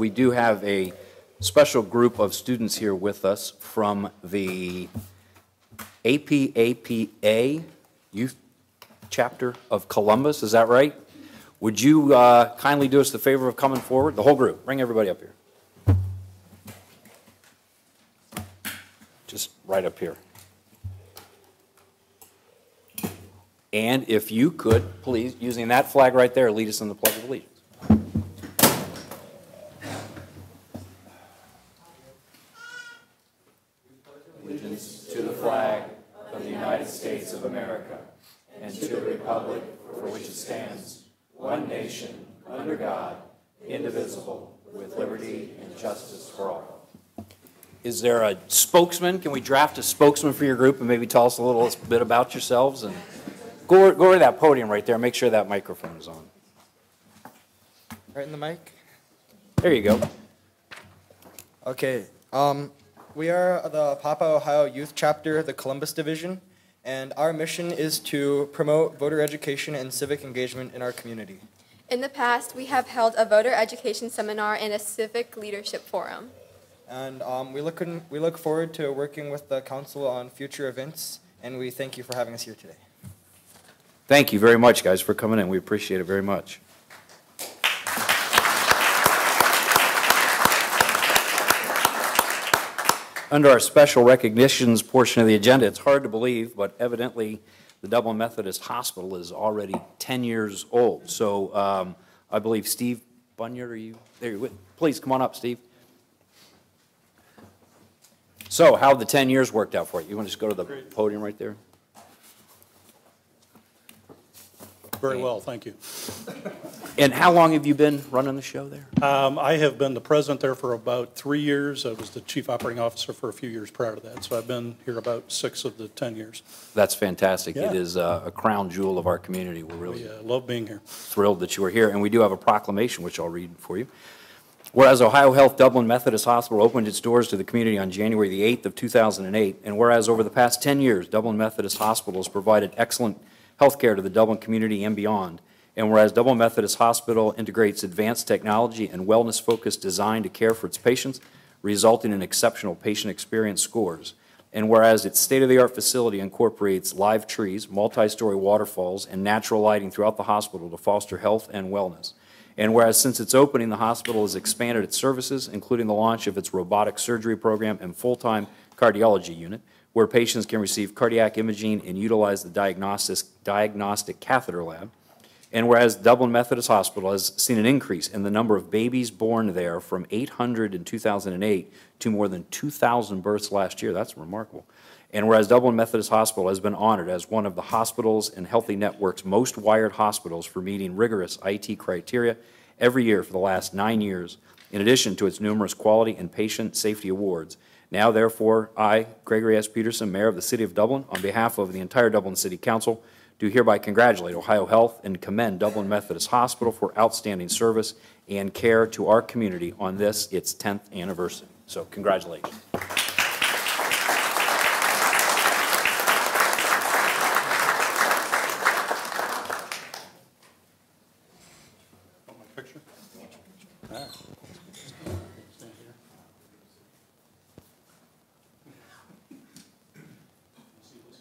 We do have a special group of students here with us from the APAPA Youth Chapter of Columbus, is that right? Would you uh, kindly do us the favor of coming forward? The whole group, bring everybody up here. Just right up here. And if you could, please, using that flag right there, lead us in the Pledge of Allegiance. to the flag of the United States of America and to the republic for which it stands, one nation, under God, indivisible, with liberty and justice for all. Is there a spokesman? Can we draft a spokesman for your group and maybe tell us a little bit about yourselves? And go, go to that podium right there. Make sure that microphone is on. Right in the mic? There you go. Okay. Um, we are the APAPA Ohio Youth Chapter, the Columbus Division, and our mission is to promote voter education and civic engagement in our community. In the past, we have held a voter education seminar and a civic leadership forum. And um, we, look we look forward to working with the council on future events, and we thank you for having us here today. Thank you very much, guys, for coming in. We appreciate it very much. Under our special recognitions portion of the agenda, it's hard to believe, but evidently the Dublin Methodist Hospital is already 10 years old. So um, I believe Steve Bunyard, are you there? Please come on up, Steve. So how have the 10 years worked out for you? You want to just go to the podium right there? Very well, thank you. And how long have you been running the show there? Um, I have been the president there for about three years. I was the chief operating officer for a few years prior to that. So I've been here about six of the 10 years. That's fantastic. It Yeah. is uh, a crown jewel of our community. We're really We uh, love being here. thrilled that you are here. And we do have a proclamation, which I'll read for you. Whereas Ohio Health Dublin Methodist Hospital opened its doors to the community on January the 8th of 2008, and whereas over the past 10 years, Dublin Methodist Hospital has provided excellent health care to the Dublin community and beyond, and whereas Dublin Methodist Hospital integrates advanced technology and wellness-focused design to care for its patients, resulting in exceptional patient experience scores, and whereas its state-of-the-art facility incorporates live trees, multi-story waterfalls, and natural lighting throughout the hospital to foster health and wellness. And whereas since its opening, the hospital has expanded its services, including the launch of its robotic surgery program and full-time cardiology unit, where patients can receive cardiac imaging and utilize the diagnostic, diagnostic catheter lab. And whereas Dublin Methodist Hospital has seen an increase in the number of babies born there from 800 in 2008 to more than 2,000 births last year, that's remarkable. And whereas Dublin Methodist Hospital has been honored as one of the hospitals and Health Network's most wired hospitals for meeting rigorous IT criteria every year for the last nine years, in addition to its numerous quality and patient safety awards. Now, therefore, I, Gregory S. Peterson, Mayor of the City of Dublin, on behalf of the entire Dublin City Council, do hereby congratulate Ohio Health and commend Dublin Methodist Hospital for outstanding service and care to our community on this, its 10th anniversary. So congratulations. All right. Stand here. See this?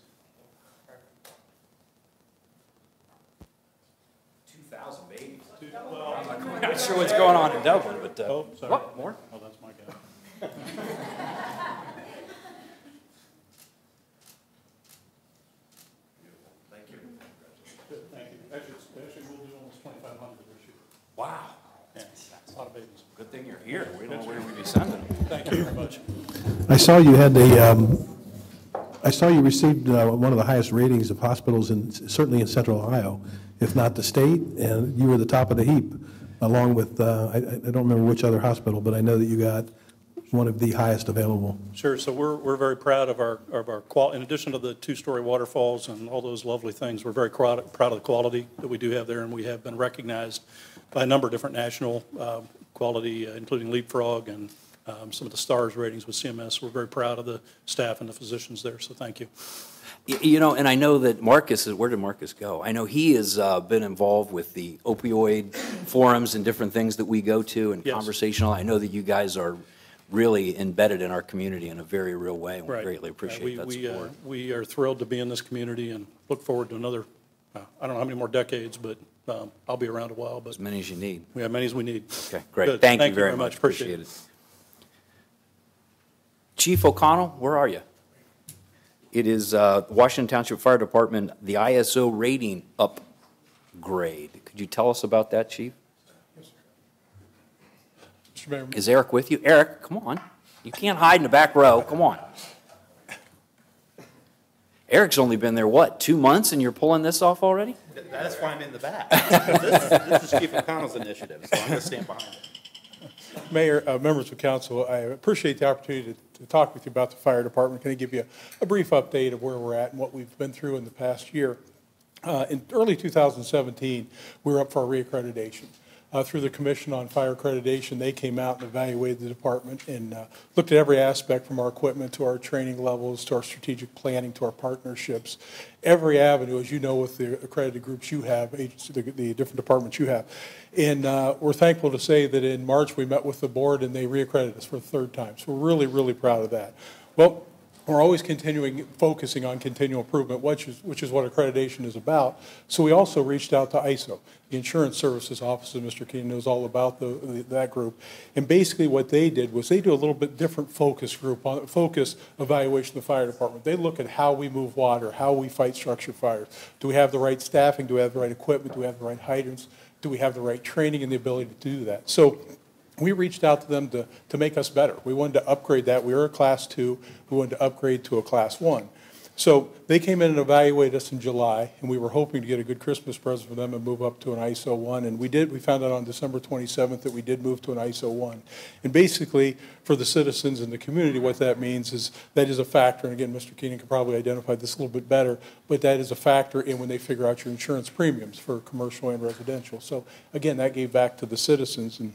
2,000 babies. Two- well, I'm not sure what's going on in Dublin, but, uh, Oh, sorry. what, more? Oh, that's my guy. Thank you. Good, Thank you. Actually, it's- actually, we'll do almost 2,500 this year. Wow, Yeah, a lot of babies. good thing you're here. We don't know where we'd be sending them. Thank you very much. I saw you had the, um, I saw you received uh, one of the highest ratings of hospitals in, certainly in central Ohio, if not the state, and you were the top of the heap, along with, uh, I I don't remember which other hospital, but I know that you got one of the highest available. Sure, so we're, we're very proud of our, of our qual, in addition to the two-story waterfalls and all those lovely things, we're very proud, proud of the quality that we do have there, and we have been recognized by a number of different national uh, quality, uh, including Leapfrog and um, some of the STARS ratings with CMS. We're very proud of the staff and the physicians there, so thank you. You know, and I know that Marcus, is where did Marcus go? I know he has uh, been involved with the opioid forums and different things that we go to and Yes. conversational. I know that you guys are really embedded in our community in a very real way, and we greatly appreciate we- that we, uh, support. We are thrilled to be in this community and look forward to another, uh, I don't know how many more decades, but um, I'll be around a while, but As many as you need. we have many as we need. Okay, great. Good. Thank you very much. Appreciate Appreciate it. Chief O'Connell, where are you? It is uh, Washington Township Fire Department, the ISO rating upgrade. Could you tell us about that, Chief? Mr. Mayor, Is Eric with you? Eric, come on. You can't hide in the back row. Come on. Eric's only been there, what, two months, and you're pulling this off already? That's why I'm in the back. This is, this is Chief O'Connell's initiative, so I'm going to stand behind it. Mayor, uh, members of council, I appreciate the opportunity to, to talk with you about the fire department. Can I give you a, a brief update of where we're at and what we've been through in the past year? Uh, in early 2017, we were up for our reaccreditation. Uh, through the Commission on Fire Accreditation, they came out and evaluated the department and uh, looked at every aspect from our equipment to our training levels to our strategic planning to our partnerships. Every avenue, as you know, with the accredited groups you have, agencies, the, the different departments you have. And uh, we're thankful to say that in March, we met with the board and they reaccredited us for the third time. So we're really, really proud of that. Well, we're always continuing, focusing on continual improvement, which is, which is what accreditation is about. So we also reached out to ISO, the Insurance Services Office, and Mr. Keenan knows all about the, the- that group. And basically what they did was they do a little bit different focus group, on focus evaluation of the fire department. They look at how we move water, how we fight structure fires. Do we have the right staffing? Do we have the right equipment? Do we have the right hydrants? Do we have the right training and the ability to do that? So we reached out to them to, to make us better. We wanted to upgrade that. We were a class two. We wanted to upgrade to a class one. So they came in and evaluated us in July, and we were hoping to get a good Christmas present for them and move up to an ISO one. And we did. We found out on December 27th that we did move to an ISO one. And basically, for the citizens and the community, what that means is that is a factor. And again, Mr. Keenan could probably identify this a little bit better, but that is a factor in when they figure out your insurance premiums for commercial and residential. So again, that gave back to the citizens and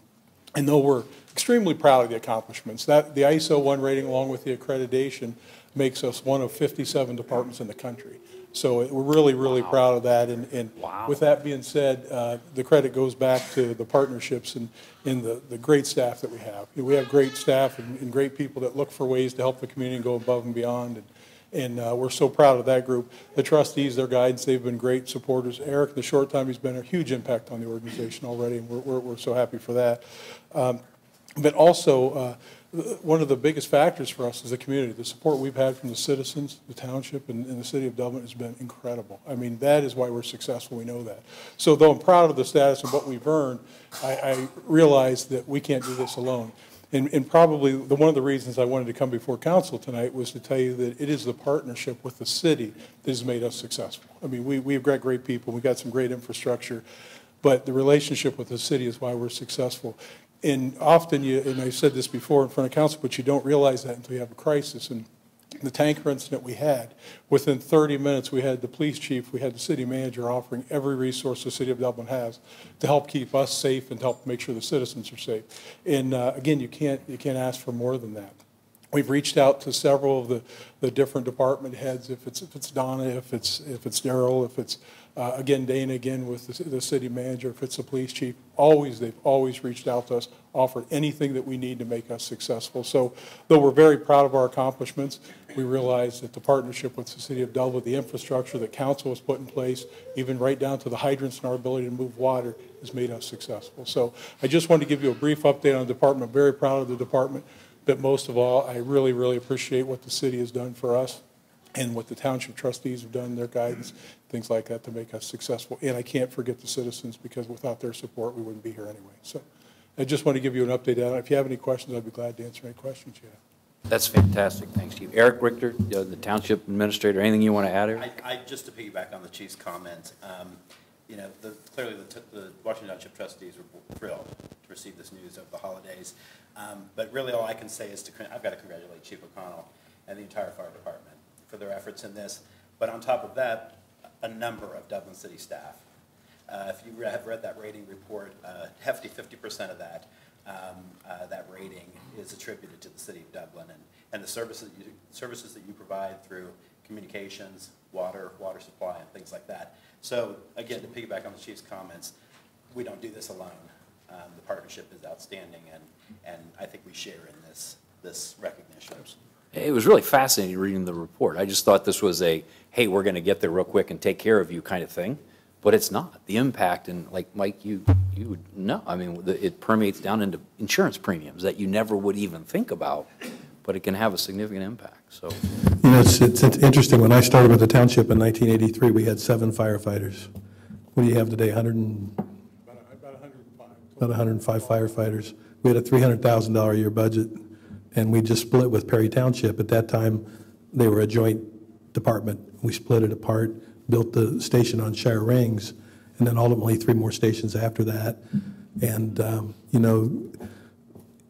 and though we're extremely proud of the accomplishments, that, the ISO 1 rating along with the accreditation makes us one of 57 departments in the country. So it- we're really, really proud of that. And, and Wow. with that being said, uh, the credit goes back to the partnerships and, and the, the great staff that we have. We have great staff and, and great people that look for ways to help the community go above and beyond. And, and uh, we're so proud of that group. The trustees, their guidance, they've been great supporters. Eric, the short time he's been a huge impact on the organization already, and we're, we're, we're so happy for that. Um, But also, uh, one of the biggest factors for us is the community. The support we've had from the citizens, the township, and, and the city of Dublin has been incredible. I mean, that is why we're successful, we know that. So though I'm proud of the status and what we've earned, I, I realize that we can't do this alone. And, and probably the, one of the reasons I wanted to come before council tonight was to tell you that it is the partnership with the city that has made us successful. I mean, we, we've got great people, we've got some great infrastructure, but the relationship with the city is why we're successful. And often you, and I said this before in front of council, but you don't realize that until you have a crisis. And the tanker incident we had, within 30 minutes, we had the police chief, we had the city manager offering every resource the city of Dublin has to help keep us safe and help make sure the citizens are safe. And uh, again, you can't, you can't ask for more than that. We've reached out to several of the, the different department heads, if it's, if it's Donna, if it's, if it's Daryl, if it's, uh, again, Dana, again, with the, the city manager, if it's the police chief, always, they've always reached out to us, offered anything that we need to make us successful. So though we're very proud of our accomplishments, we realize that the partnership with the city of Dublin, the infrastructure that council has put in place, even right down to the hydrants and our ability to move water, has made us successful. So I just wanted to give you a brief update on the department. Very proud of the department. But most of all, I really, really appreciate what the city has done for us and what the township trustees have done, their guidance, things like that to make us successful. And I can't forget the citizens because without their support, we wouldn't be here anyway. So I just want to give you an update on it. If you have any questions, I'd be glad to answer any questions you have. That's fantastic. Thanks, Chief. Eric Richter, uh, the Township Administrator, anything you want to add, Eric? I, I, just to piggyback on the chief's comments, um, you know, the, clearly the, t- the Washington Township trustees were thrilled to receive this news over the holidays. Um, but really all I can say is to, I've got to congratulate Chief O'Connell and the entire fire department for their efforts in this. But on top of that, a number of Dublin City staff. Uh, if you have read that rating report, uh, hefty fifty percent of that, um, uh, that rating is attributed to the city of Dublin and, and the services, you- services that you provide through communications, water, water supply, and things like that. So again, to piggyback on the chief's comments, we don't do this alone. Um, The partnership is outstanding, and, and I think we share in this, this recognition. It was really fascinating reading the report. I just thought this was a, hey, we're going to get there real quick and take care of you kind of thing, but it's not. The impact, and like, Mike, you, you would know, I mean, it permeates down into insurance premiums that you never would even think about, but it can have a significant impact, so. You know, it's, it's it's interesting, when I started with the township in 1983, we had seven firefighters. What do you have today, 100 and, About about 105. about 105 firefighters? We had a $300,000 a year budget, and we just split with Perry Township. At that time, they were a joint department. We split it apart, built the station on Shier Rings, and then ultimately three more stations after that. And, um, you know,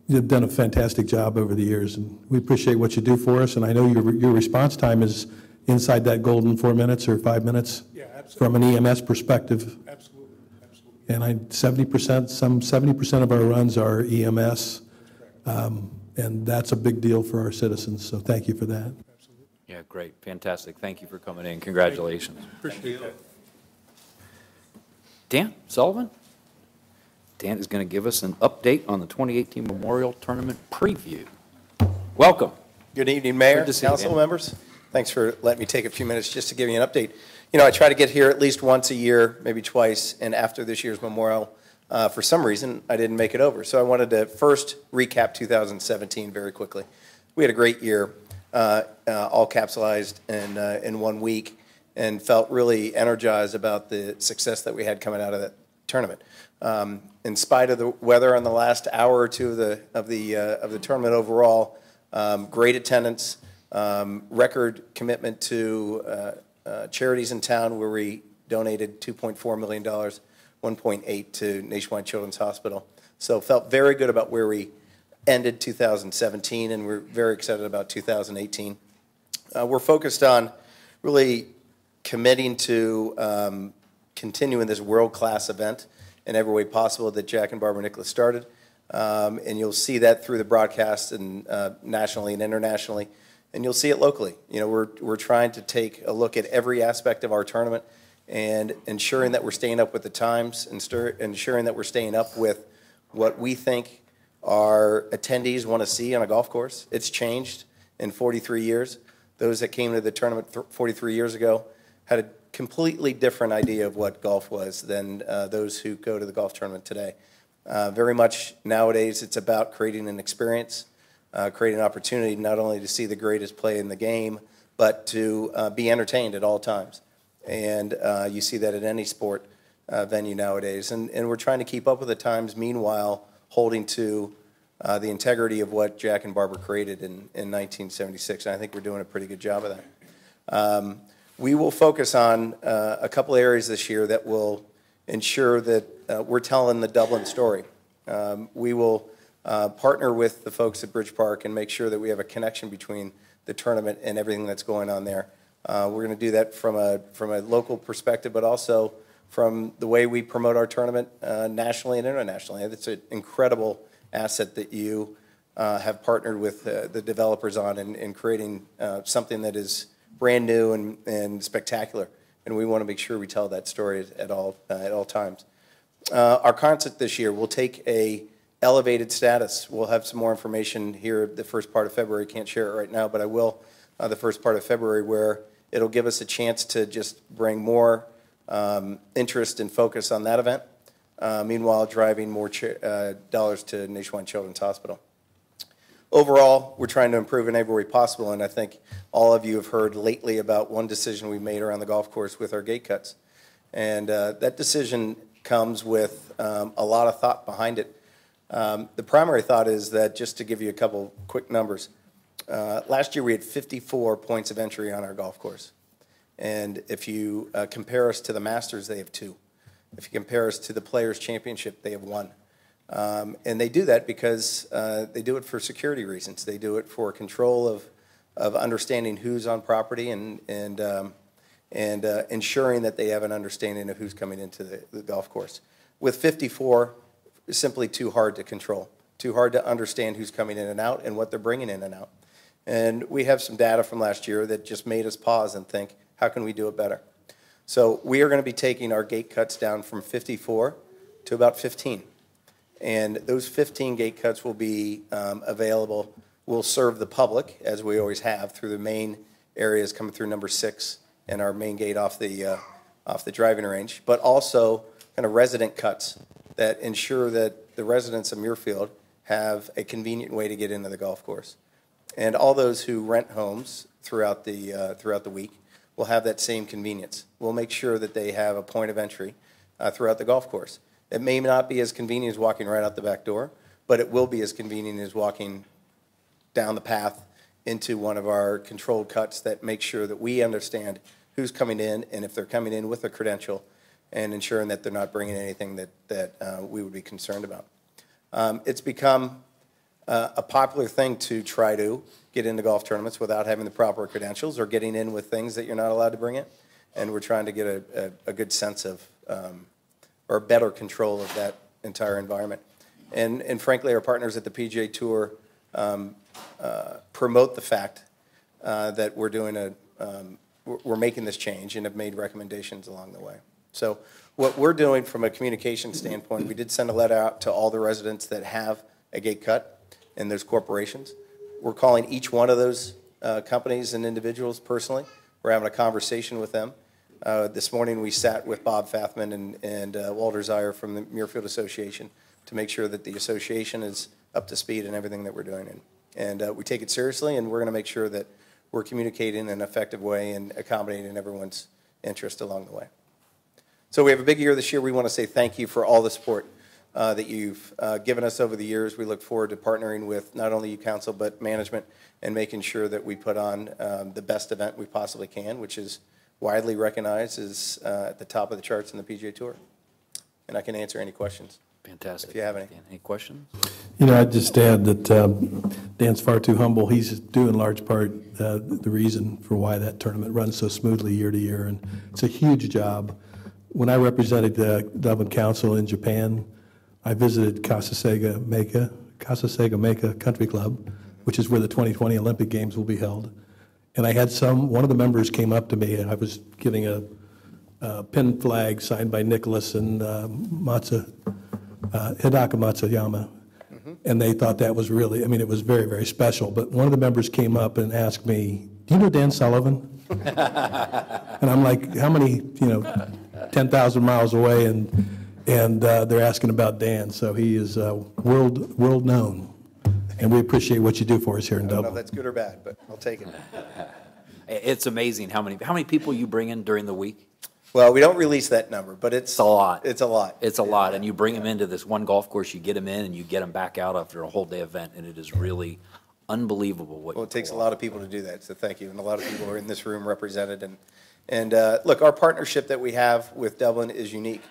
You've done a fantastic job over the years, and we appreciate what you do for us, and I know your, your response time is inside that golden four minutes or five minutes? Yeah, From an EMS perspective, Absolutely, absolutely. and I, seventy percent, some seventy percent of our runs are EMS, um, and that's a big deal for our citizens, so thank you for that. Yeah, great, fantastic. Thank you for coming in. Congratulations. Appreciate that. Dan Sullivan? Dan is going to give us an update on the 2018 Memorial Tournament preview. Welcome. Good evening, Mayor, Good to see you, council Dan. members. Thanks for letting me take a few minutes just to give you an update. You know, I try to get here at least once a year, maybe twice, and after this year's memorial, uh, for some reason, I didn't make it over. So I wanted to first recap 2017 very quickly. We had a great year, all capsulized in, uh, in one week, and felt really energized about the success that we had coming out of that tournament. Um, in spite of the weather on the last hour or two of the of the uh, of the tournament overall, um, great attendance, um, record commitment to uh, uh, charities in town where we donated 2.4 million dollars, 1.8 to Nationwide Children's Hospital. So felt very good about where we ended 2017, and we're very excited about 2018. Uh, we're focused on really committing to um, continuing this world-class event in every way possible that Jack and Barbara Nicklaus started. Um, and you'll see that through the broadcast and uh, nationally and internationally. And you'll see it locally. You know, we're, we're trying to take a look at every aspect of our tournament and ensuring that we're staying up with the times and ensuring that we're staying up with what we think our attendees want to see on a golf course. It's changed in 43 years. Those that came to the tournament th- 43 years ago had a completely different idea of what golf was than uh, those who go to the golf tournament today. Uh, very much nowadays, it's about creating an experience, uh, creating an opportunity not only to see the greatest play in the game, but to uh, be entertained at all times. And uh, you see that at any sport uh, venue nowadays. And, and we're trying to keep up with the times, meanwhile, holding to uh, the integrity of what Jack and Barbara created in, in 1976. And I think we're doing a pretty good job of that. Um, we will focus on uh, a couple areas this year that will ensure that uh, we're telling the Dublin story. Um, we will uh, partner with the folks at Bridge Park and make sure that we have a connection between the tournament and everything that's going on there. Uh, we're going to do that from a from a local perspective, but also from the way we promote our tournament uh, nationally and internationally. It's an incredible asset that you uh, have partnered with uh, the developers on in, in creating uh, something that is brand new and, and spectacular. And we want to make sure we tell that story at all uh, at all times. Uh, our concert this year will take a elevated status. We'll have some more information here the first part of February. Can't share it right now, but I will the first part of February where it'll give us a chance to just bring more um, interest and focus on that event. Uh, meanwhile, driving more uh, dollars to Nationwide Children's Hospital. Overall, we're trying to improve in every way possible, and I think all of you have heard lately about one decision we made around the golf course with our gate cuts. And uh, that decision comes with um, a lot of thought behind it. Um, the primary thought is that, just to give you a couple quick numbers, uh, last year we had 54 points of entry on our golf course. And if you uh, compare us to the Masters, they have two. If you compare us to the Players' Championship, they have one. Um, and they do that because uh, they do it for security reasons. They do it for control of, of understanding who's on property and, and, um, and uh, ensuring that they have an understanding of who's coming into the, the golf course. With 54, it's simply too hard to control, too hard to understand who's coming in and out and what they're bringing in and out. And we have some data from last year that just made us pause and think, how can we do it better? So we are going to be taking our gate cuts down from 54 to about 15. And those 15 gate cuts will be um, available, will serve the public, as we always have, through the main areas coming through number six and our main gate off the, uh, off the driving range, but also kind of resident cuts that ensure that the residents of Muirfield have a convenient way to get into the golf course. And all those who rent homes throughout the, uh, throughout the week will have that same convenience. We'll make sure that they have a point of entry uh, throughout the golf course. It may not be as convenient as walking right out the back door, but it will be as convenient as walking down the path into one of our controlled cuts that make sure that we understand who's coming in and if they're coming in with a credential and ensuring that they're not bringing anything that, that uh, we would be concerned about. Um, It's become uh, a popular thing to try to get into golf tournaments without having the proper credentials or getting in with things that you're not allowed to bring in. And we're trying to get a, a, a good sense of, um, or better control of that entire environment. And, and frankly, our partners at the PGA Tour um, uh, promote the fact uh, that we're doing a, um, we're making this change and have made recommendations along the way. So what we're doing from a communication standpoint, we did send a letter out to all the residents that have a gate cut and those corporations. We're calling each one of those uh, companies and individuals personally. We're having a conversation with them. Uh, This morning, we sat with Bob Fathman and, and uh, Walter Zier from the Muirfield Association to make sure that the association is up to speed in everything that we're doing. And, and uh, we take it seriously, and we're going to make sure that we're communicating in an effective way and accommodating everyone's interest along the way. So we have a big year this year. We want to say thank you for all the support uh, that you've uh, given us over the years. We look forward to partnering with not only you, council, but management, and making sure that we put on um, the best event we possibly can, which is widely recognized as uh, at the top of the charts in the PGA Tour. And I can answer any questions. Fantastic. If you have any. Any questions? You know, I'd just add that um, Dan's far too humble. He's due in large part uh, the reason for why that tournament runs so smoothly year to year, and it's a huge job. When I represented the Dublin Council in Japan, I visited Kasasega Meika, Kasasega Meca Country Club, which is where the 2020 Olympic Games will be held. And I had some, one of the members came up to me, and I was giving a uh, pin flag signed by Nicklaus and uh, Matsu, uh, Hideki Matsuyama. And they thought that was really, I mean, it was very, very special. But one of the members came up and asked me, do you know Dan Sullivan? And I'm like, how many, you know, 10,000 miles away? And, and uh, they're asking about Dan. So he is uh, world, world known. And we appreciate what you do for us here in I don't know if Dublin. that's good or bad, but I'll take it. It's amazing how many, how many people you bring in during the week? Well, we don't release that number, but it's. It's a lot. It's a lot. It's a lot, and you bring them into this one golf course, you get them in, and you get them back out after a whole day event, and it is really unbelievable what. Well, it takes a lot of people to do that, so thank you. And a lot of people are in this room represented. And, and uh, look, our partnership that we have with Dublin is unique.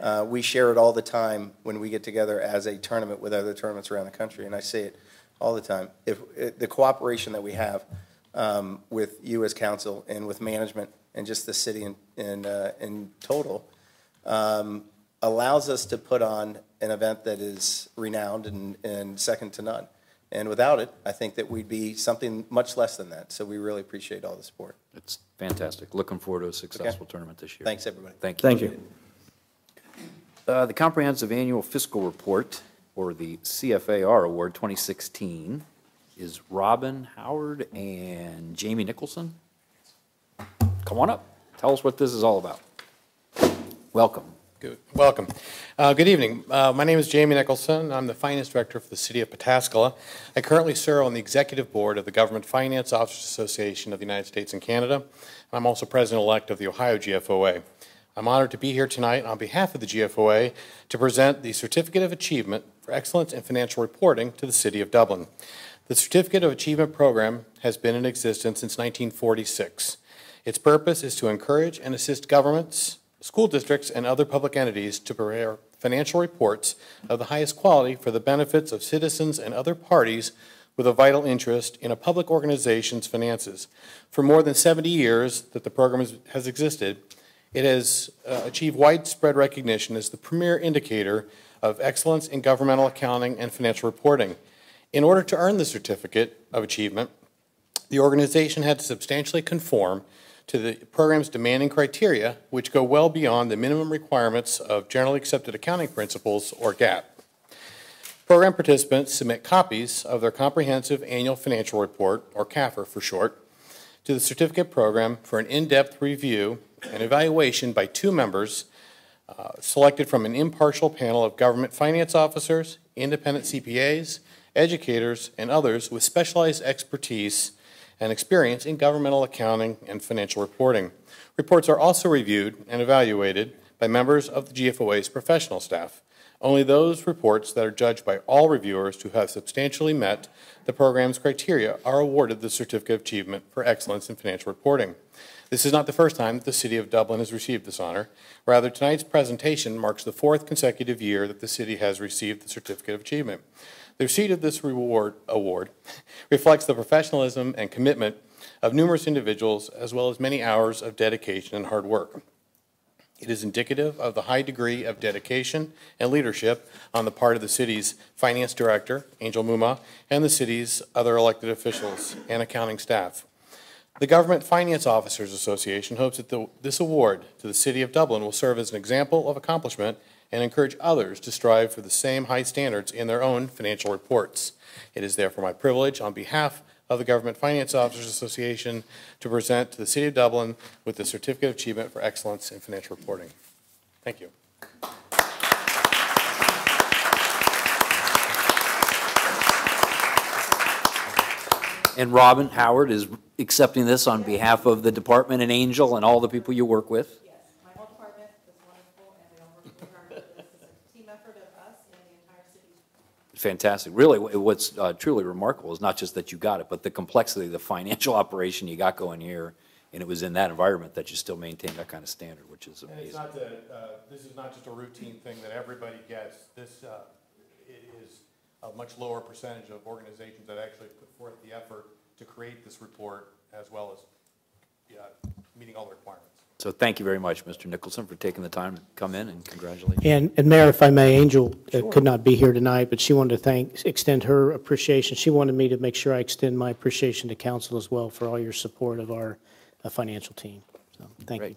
Uh, We share it all the time when we get together as a tournament with other tournaments around the country, and I say it all the time. If, it- the cooperation that we have um, with you as council and with management and just the city in, in, uh, in total, um, allows us to put on an event that is renowned and, and second to none. And without it, I think that we'd be something much less than that. So we really appreciate all the support. It's fantastic. Looking forward to a successful tournament this year. Thanks, everybody. Thank you. Thank you. Uh, The Comprehensive Annual Fiscal Report, or the CAFR Award 2016, is Robin Howard and Jamie Nicholson. Come on up. Tell us what this is all about. Welcome. Good, welcome. Uh, Good evening. Uh, My name is Jamie Nicholson. I'm the Finance Director for the City of Pataskala. I currently serve on the Executive Board of the Government Finance Officers Association of the United States and Canada. And I'm also President-elect of the Ohio GFOA. I'm honored to be here tonight on behalf of the GFOA to present the Certificate of Achievement for Excellence in Financial Reporting to the City of Dublin. The Certificate of Achievement program has been in existence since 1946. Its purpose is to encourage and assist governments, school districts, and other public entities to prepare financial reports of the highest quality for the benefits of citizens and other parties with a vital interest in a public organization's finances. For more than 70 years that the program has- existed, it has uh, achieved widespread recognition as the premier indicator of excellence in governmental accounting and financial reporting. In order to earn the Certificate of Achievement, The organization had to substantially conform to the program's demanding criteria, which go well beyond the minimum requirements of Generally Accepted Accounting Principles, or GAAP. Program participants submit copies of their comprehensive annual financial report, or CAFR for short, to the certificate program for an in-depth review and evaluation by two members uh, selected from an impartial panel of government finance officers, independent CPAs, educators, and others with specialized expertise and experience in governmental accounting and financial reporting. Reports are also reviewed and evaluated by members of the GFOA's professional staff. Only those reports that are judged by all reviewers who have substantially met the program's criteria are awarded the Certificate of Achievement for Excellence in Financial Reporting. This is not the first time that the City of Dublin has received this honor. Rather, tonight's presentation marks the fourth consecutive year that the city has received the Certificate of Achievement. The receipt of this reward award reflects the professionalism and commitment of numerous individuals as well as many hours of dedication and hard work. It is indicative of the high degree of dedication and leadership on the part of the city's finance director, Angel Mumma, and the city's other elected officials and accounting staff. The Government Finance Officers Association hopes that the, this award to the City of Dublin will serve as an example of accomplishment and encourage others to strive for the same high standards in their own financial reports. It is therefore my privilege, on behalf of the Government Finance Officers Association, to present to the City of Dublin with the Certificate of Achievement for Excellence in Financial Reporting. Thank you. And Robin Howard is accepting this on behalf of the department and Angel and all the people you work with. Yes, my whole department is wonderful, and they all work really hard. This is a team effort of us and the entire city. Fantastic. Really, wh- what's uh, truly remarkable is not just that you got it, but the complexity of the financial operation you got going here, and it was in that environment that you still maintain that kind of standard, which is And it's amazing. not the, uh, this is not just a routine thing that everybody gets. This, uh, it is a much lower percentage of organizations that actually put forth the effort to create this report as well as, yeah, meeting all the requirements. So thank you very much, Mr. Nicholson, for taking the time to come in, and congratulations. And, and Mayor, if I may, Angel uh, could not be here tonight, but she wanted to thank, extend her appreciation. She wanted me to make sure I extend my appreciation to council as well for all your support of our uh, financial team. So, thank you.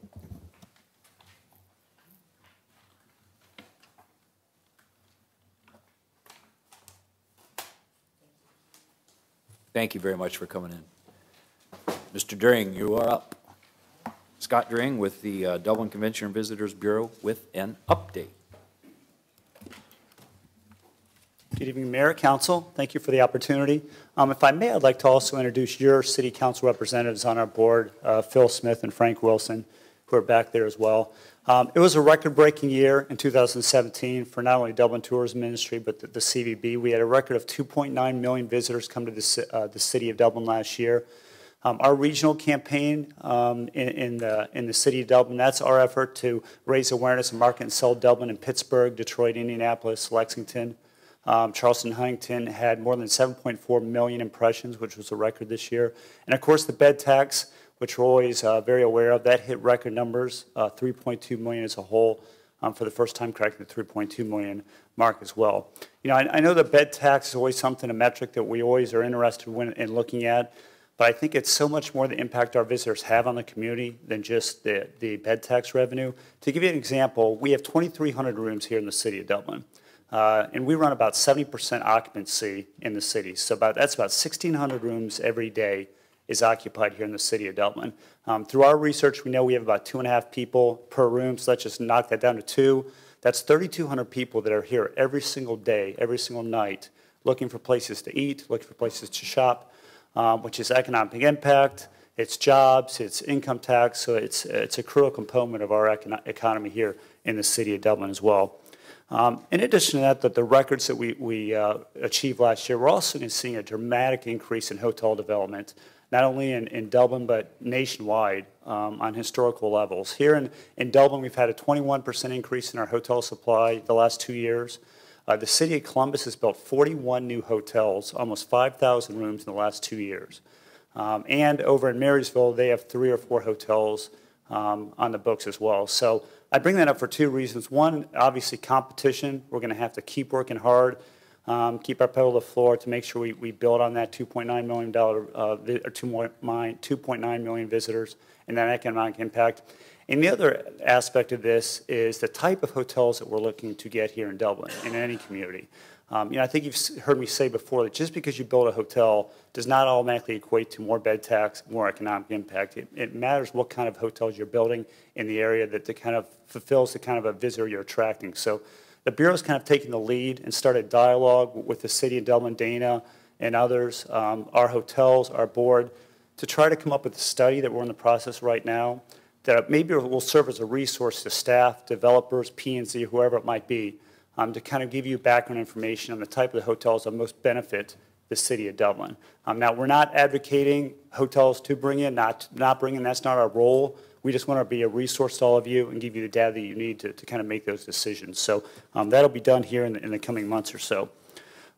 Thank you very much for coming in. Mr. Dring, you are up. Scott Dring with the uh, Dublin Convention and Visitors Bureau with an update. Good evening, Mayor, Council. Thank you for the opportunity. Um, If I may, I'd like to also introduce your city council representatives on our board, uh, Phil Smith and Frank Wilson, who are back there as well. Um, It was a record-breaking year in 2017 for not only Dublin Tourism Ministry, but the- the CVB. We had a record of 2.9 million visitors come to the uh, the city of Dublin last year. Um, Our regional campaign um, in in the, in the city of Dublin, that's our effort to raise awareness and market and sell Dublin in Pittsburgh, Detroit, Indianapolis, Lexington. Um, Charleston Huntington had more than 7.4 million impressions, which was a record this year. And of course, the bed tax, which we're always uh, very aware of, that hit record numbers, uh, 3.2 million as a whole, um, for the first time cracking the 3.2 million mark as well. You know, I, I know the bed tax is always something, a metric that we always are interested when, in looking at, but I think it's so much more the impact our visitors have on the community than just the, the bed tax revenue. To give you an example, we have 2,300 rooms here in the city of Dublin. Uh, and we run about 70% occupancy in the city. So about, that's about 1,600 rooms every day is occupied here in the city of Dublin. Um, through our research, we know we have about two and a half people per room, so let's just knock that down to two. That's 3,200 people that are here every single day, every single night, looking for places to eat, looking for places to shop, um, which is economic impact, it's jobs, it's income tax, so it's, it's a crucial component of our econo- economy here in the city of Dublin as well. Um, In addition to that, the, the records that we, we uh, achieved last year, we're also seeing a dramatic increase in hotel development, not only in, in Dublin, but nationwide um, on historical levels. Here in, in Dublin, we've had a 21% increase in our hotel supply the last two years. Uh, the city of Columbus has built 41 new hotels, almost 5,000 rooms in the last two years. Um, and over in Marysville, they have three or four hotels um, on the books as well. So I bring that up for two reasons. One, obviously competition. We're going to have to keep working hard. Um, keep our pedal to the floor to make sure we, we build on that $2.9 million, uh, vi- or 2.9 million visitors and that economic impact. And the other aspect of this is the type of hotels that we're looking to get here in Dublin, in any community. Um, You know, I think you've heard me say before that just because you build a hotel does not automatically equate to more bed tax, more economic impact. It, it matters what kind of hotels you're building in the area that the kind of fulfills the kind of a visitor you're attracting. So the Bureau's kind of taken the lead and started dialogue with the city of Dublin, Dana, and others, um, our hotels, our board, to try to come up with a study that we're in the process right now that maybe will serve as a resource to staff, developers, P and Z, whoever it might be, um, to kind of give you background information on the type of the hotels that most benefit the city of Dublin. Um, now, we're not advocating hotels to bring in, not, not bring in, that's not our role. We just want to be a resource to all of you and give you the data that you need to, to kind of make those decisions. So um, that'll be done here in the, in the coming months or so.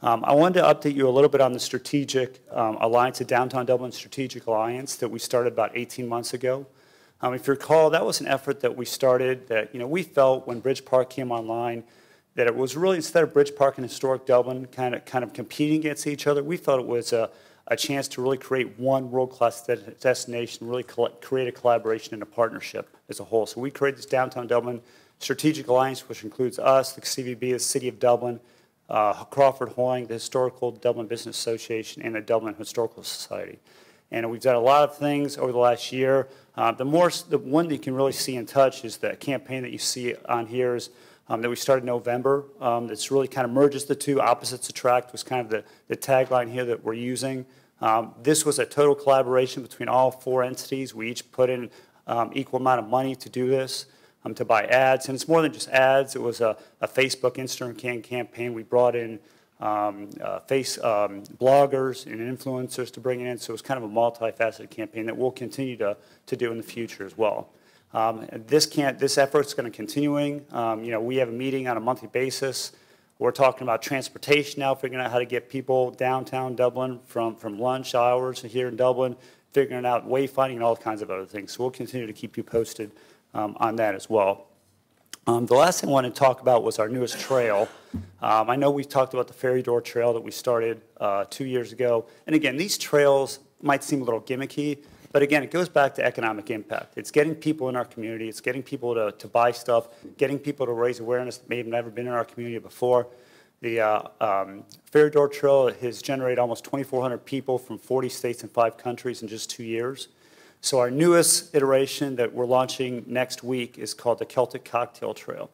Um, I wanted to update you a little bit on the strategic um, alliance, the Downtown Dublin Strategic Alliance that we started about 18 months ago. Um, if you recall, that was an effort that we started that, you know, we felt when Bridge Park came online, that it was really, instead of Bridge Park and Historic Dublin kind of, kind of competing against each other, we thought it was a, a chance to really create one world-class de- destination, really create a collaboration and a partnership as a whole. So we created this Downtown Dublin Strategic Alliance, which includes us, the CVB, the City of Dublin, uh, Crawford Hoying, the Historical Dublin Business Association, and the Dublin Historical Society. And we've done a lot of things over the last year. Uh, the more, the one that you can really see and touch is the campaign that you see on here is um, that we started in November. Um, that's really kind of merges the two. Opposites attract was kind of the, the tagline here that we're using. Um, this was a total collaboration between all four entities. We each put in um, equal amount of money to do this, um, to buy ads. And it's more than just ads. It was a, a Facebook, Instagram campaign. We brought in um, uh, face um, bloggers and influencers to bring it in. So it's kind of a multifaceted campaign that we'll continue to, to do in the future as well. Um, this can't, this effort's going to continuing. Um, you know, we have a meeting on a monthly basis. We're talking about transportation now, figuring out how to get people downtown Dublin from, from lunch hours here in Dublin, figuring out wayfinding and all kinds of other things. So we'll continue to keep you posted um, on that as well. Um, the last thing I wanted to talk about was our newest trail. Um, I know we've talked about the Fairy Door Trail that we started uh, two years ago. And again, these trails might seem a little gimmicky, but again, it goes back to economic impact. It's getting people in our community, it's getting people to, to buy stuff, getting people to raise awareness that may have never been in our community before. The uh, um, Fairy Door Trail has generated almost 2,400 people from 40 states and five countries in just two years. So our newest iteration that we're launching next week is called the Celtic Cocktail Trail.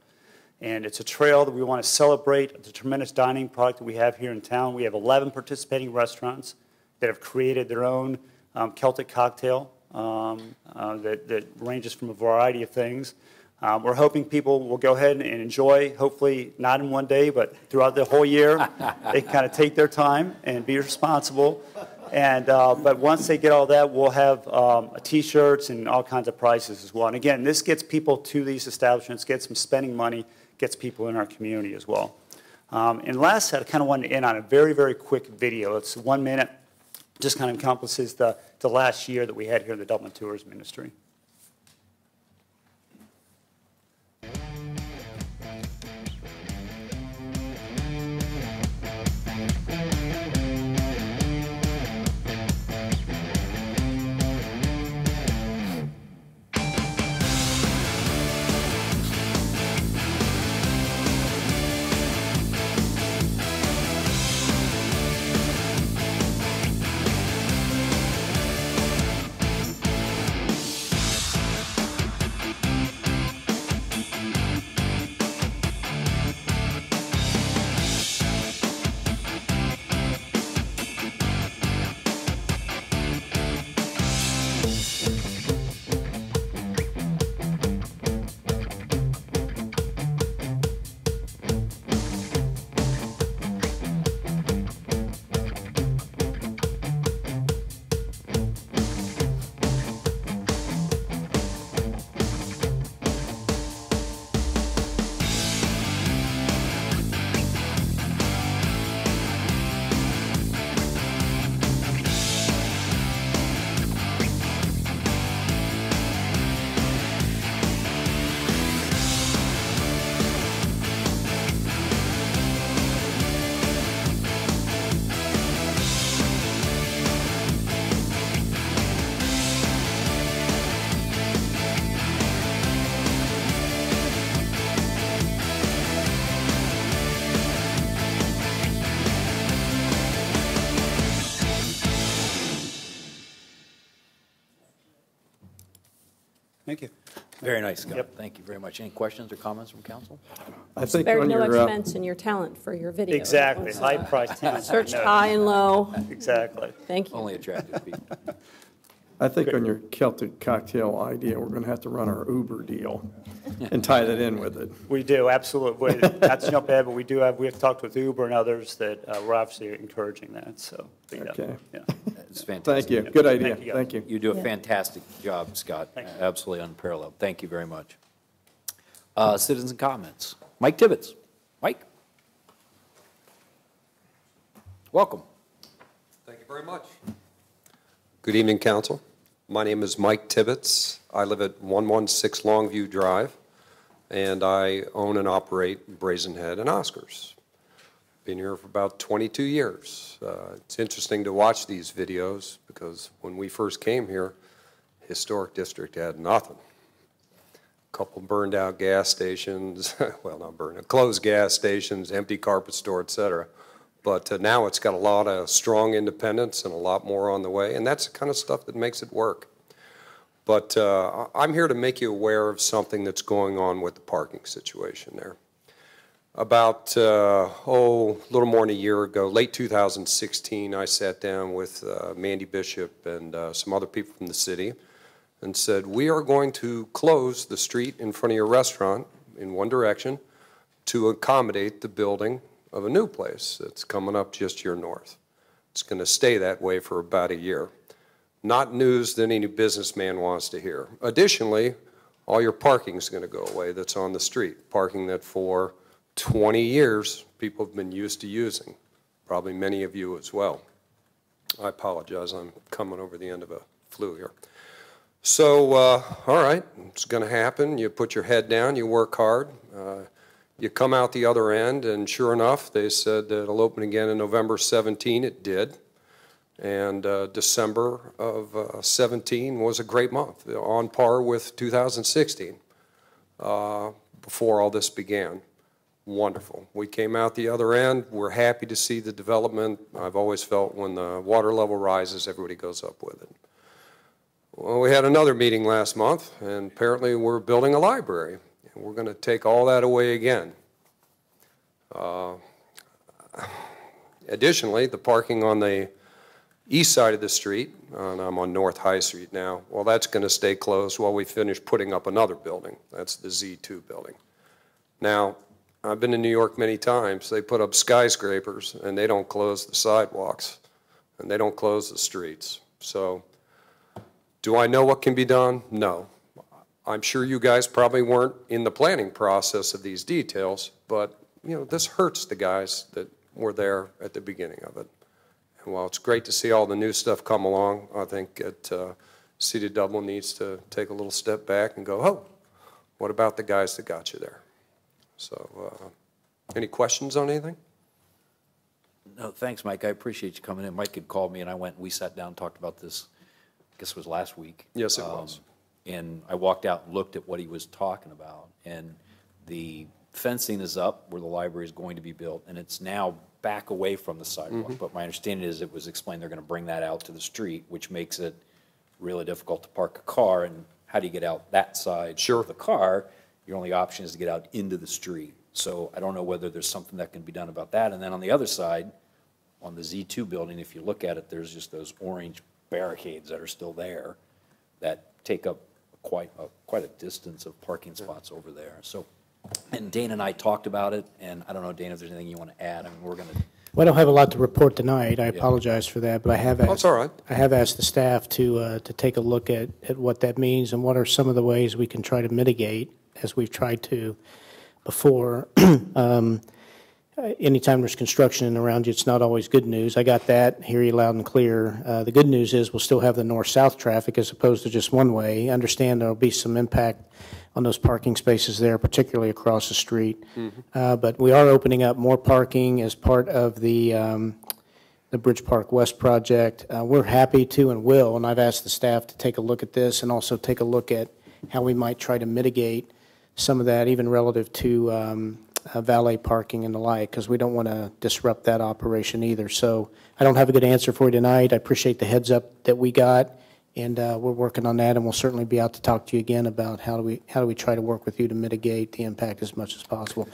And it's a trail that we want to celebrate the tremendous dining product that we have here in town. We have 11 participating restaurants that have created their own um, Celtic cocktail um, uh, that, that ranges from a variety of things. Um, we're hoping people will go ahead and enjoy, hopefully not in one day, but throughout the whole year. they kind of take their time and be responsible. And, uh, but once they get all that, we'll have um, T-shirts and all kinds of prizes as well. And again, this gets people to these establishments, gets them spending money, gets people in our community as well. Um, and last, I kind of wanted to end on a very, very quick video. It's one minute, just kind of encompasses the, the last year that we had here in the Dublin Tourism Industry. Very nice, Scott. Yep. Thank you very much. Any questions or comments from council? I think Spared on no your, uh, expense in your talent for your video. Exactly, high price talent. Search high and low. Exactly. Thank you. Only attractive people. I think on your Celtic cocktail idea, we're going to have to run our Uber deal and tie that in with it. We do, absolutely. Wait, Not to jump ahead, but we do have, we have talked with Uber and others that uh, we're obviously encouraging that, so. but yeah, Okay. yeah. It's fantastic. Thank you. Good idea. Thank you, guys. Thank you. You do a fantastic job, Scott. Thank you. Absolutely unparalleled. Thank you very much. Uh, Citizen comments. Mike Tibbetts. Mike? Welcome. Thank you very much. Good evening, council. My name is Mike Tibbetts. I live at 116 Longview Drive, and I own and operate Brazen Head and Oscars. Been here for about 22 years. Uh, It's interesting to watch these videos because when we first came here, Historic District had nothing. A couple burned out gas stations, well, not burned, out, closed gas stations, empty carpet store, et cetera. But uh, now it's got a lot of strong independence and a lot more on the way, and that's the kind of stuff that makes it work. But uh, I'm here to make you aware of something that's going on with the parking situation there. About, uh, oh, a little more than a year ago, late 2016, I sat down with uh, Mandy Bishop and uh, some other people from the city and said, "We are going to close the street in front of your restaurant in one direction to accommodate the building of a new place that's coming up just here north. It's going to stay that way for about a year. Not news that any businessman wants to hear. Additionally, all your parking is going to go away that's on the street, parking that for 20 years people have been used to using, probably many of you as well. I apologize, I'm coming over the end of a flu here. So, uh, all right, it's going to happen. You put your head down, you work hard. Uh, you come out the other end, and sure enough, they said that it'll open again in November 17. It did. And uh, December of uh, 17 was a great month, on par with 2016 uh, before all this began. Wonderful. We came out the other end. We're happy to see the development. I've always felt when the water level rises, everybody goes up with it. Well, we had another meeting last month, and apparently we're building a library. And we're going to take all that away again. Uh, Additionally, the parking on the east side of the street, and I'm on North High Street now, well, that's going to stay closed while we finish putting up another building. That's the Z2 building. Now, I've been to New York many times. They put up skyscrapers, and they don't close the sidewalks, and they don't close the streets. So, do I know what can be done? No. I'm sure you guys probably weren't in the planning process of these details, but, you know, this hurts the guys that were there at the beginning of it. And while it's great to see all the new stuff come along, I think that uh, City of Dublin needs to take a little step back and go, oh, what about the guys that got you there? So, uh, any questions on anything? No, thanks, Mike. I appreciate you coming in. Mike had called me, and I went, and we sat down and talked about this, I guess it was last week. Yes, it Um, was. And I walked out and looked at what he was talking about, and the fencing is up where the library is going to be built, and it's now back away from the sidewalk. Mhm. But my understanding is it was explained they're going to bring that out to the street, which makes it really difficult to park a car, and how do you get out that side? Sure. Of the car, your only option is to get out into the street. So I don't know whether there's something that can be done about that. And then on the other side, on the Z2 building, if you look at it, there's just those orange barricades that are still there that take up quite, a quite a distance of parking spots over there. So, and Dana and I talked about it, and I don't know, Dana, if there's anything you want to add. I mean, we're going to, Well, I don't have a lot to report tonight. I apologize for that, but I have asked. That's all right. I have asked the staff to, uh, to take a look at, at what that means and what are some of the ways we can try to mitigate, as we've tried to before. Um, Anytime there's construction around you, it's not always good news. I got that, hear you loud and clear. Uh, The good news is we'll still have the north-south traffic as opposed to just one way. Understand there'll be some impact on those parking spaces there, particularly across the street. Uh, But we are opening up more parking as part of the, um, the Bridge Park West project. Uh, We're happy to and will, and I've asked the staff to take a look at this and also take a look at how we might try to mitigate some of that, even relative to um, uh, valet parking and the like, because we don't want to disrupt that operation either. So I don't have a good answer for you tonight. I appreciate the heads up that we got. And uh, we're working on that, and we'll certainly be out to talk to you again about how do we, how do we try to work with you to mitigate the impact as much as possible.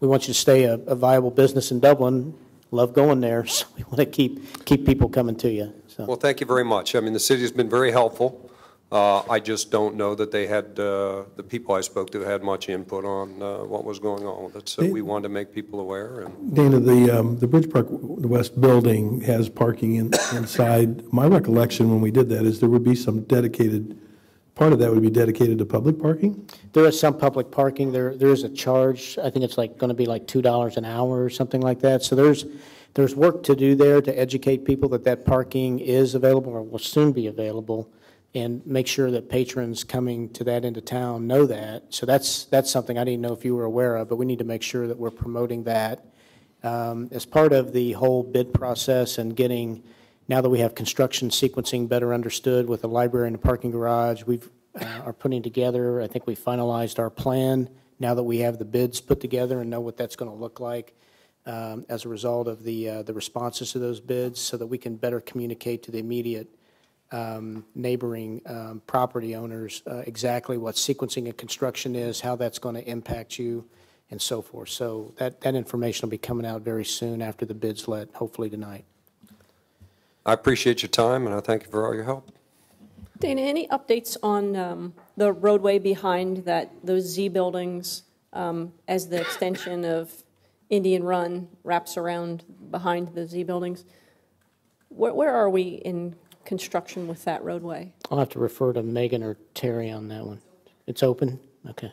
We want you to stay a a viable business in Dublin, love going there, so we want to keep, keep people coming to you, so. Well, thank you very much. I mean, the city's been very helpful. Uh, I just don't know that they had, uh, the people I spoke to had much input on uh, what was going on with it. So we wanted to make people aware, and Dana, the, um, the Bridge Park, West Building has parking in- inside. My recollection when we did that is there would be some dedicated, part of that would be dedicated to public parking? There is some public parking, there, there is a charge, I think it's like, going to be like $2 an hour or something like that. So there's, there's work to do there to educate people that that parking is available or will soon be available, and make sure that patrons coming to that end of town know that. So that's, that's something I didn't know if you were aware of, but we need to make sure that we're promoting that. Um, As part of the whole bid process and getting, now that we have construction sequencing better understood with the library and the parking garage, we've, uh, are putting together, I think we finalized our plan, now that we have the bids put together and know what that's going to look like um, as a result of the, uh, the responses to those bids, so that we can better communicate to the immediate um, neighboring um, property owners uh, exactly what sequencing and construction is, how that's going to impact you, and so forth. So that, that information will be coming out very soon after the bids let, hopefully tonight. I appreciate your time, and I thank you for all your help. Dana, any updates on um, the roadway behind that, those Z buildings um, as the extension of Indian Run wraps around behind the Z buildings? Where, where are we in construction with that roadway? I'll have to refer to Megan or Terry on that one. It's open? Okay.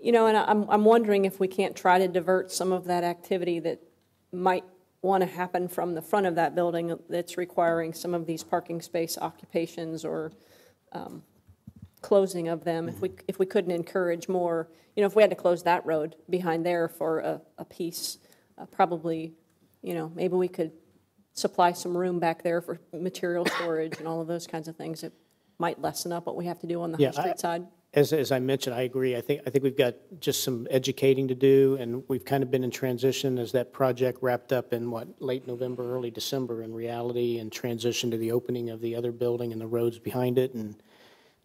You know, and I'm, I'm wondering if we can't try to divert some of that activity that might want to happen from the front of that building that's requiring some of these parking space occupations or um, closing of them, if we, if we couldn't encourage more, you know, if we had to close that road behind there for a, a piece, uh, probably, you know, maybe we could supply some room back there for material storage and all of those kinds of things that might lessen up what we have to do on the Yeah, High I- Street side. As, as I mentioned, I agree. I think, I think we've got just some educating to do, and we've kind of been in transition as that project wrapped up in what, late November, early December in reality, and transition to the opening of the other building and the roads behind it, and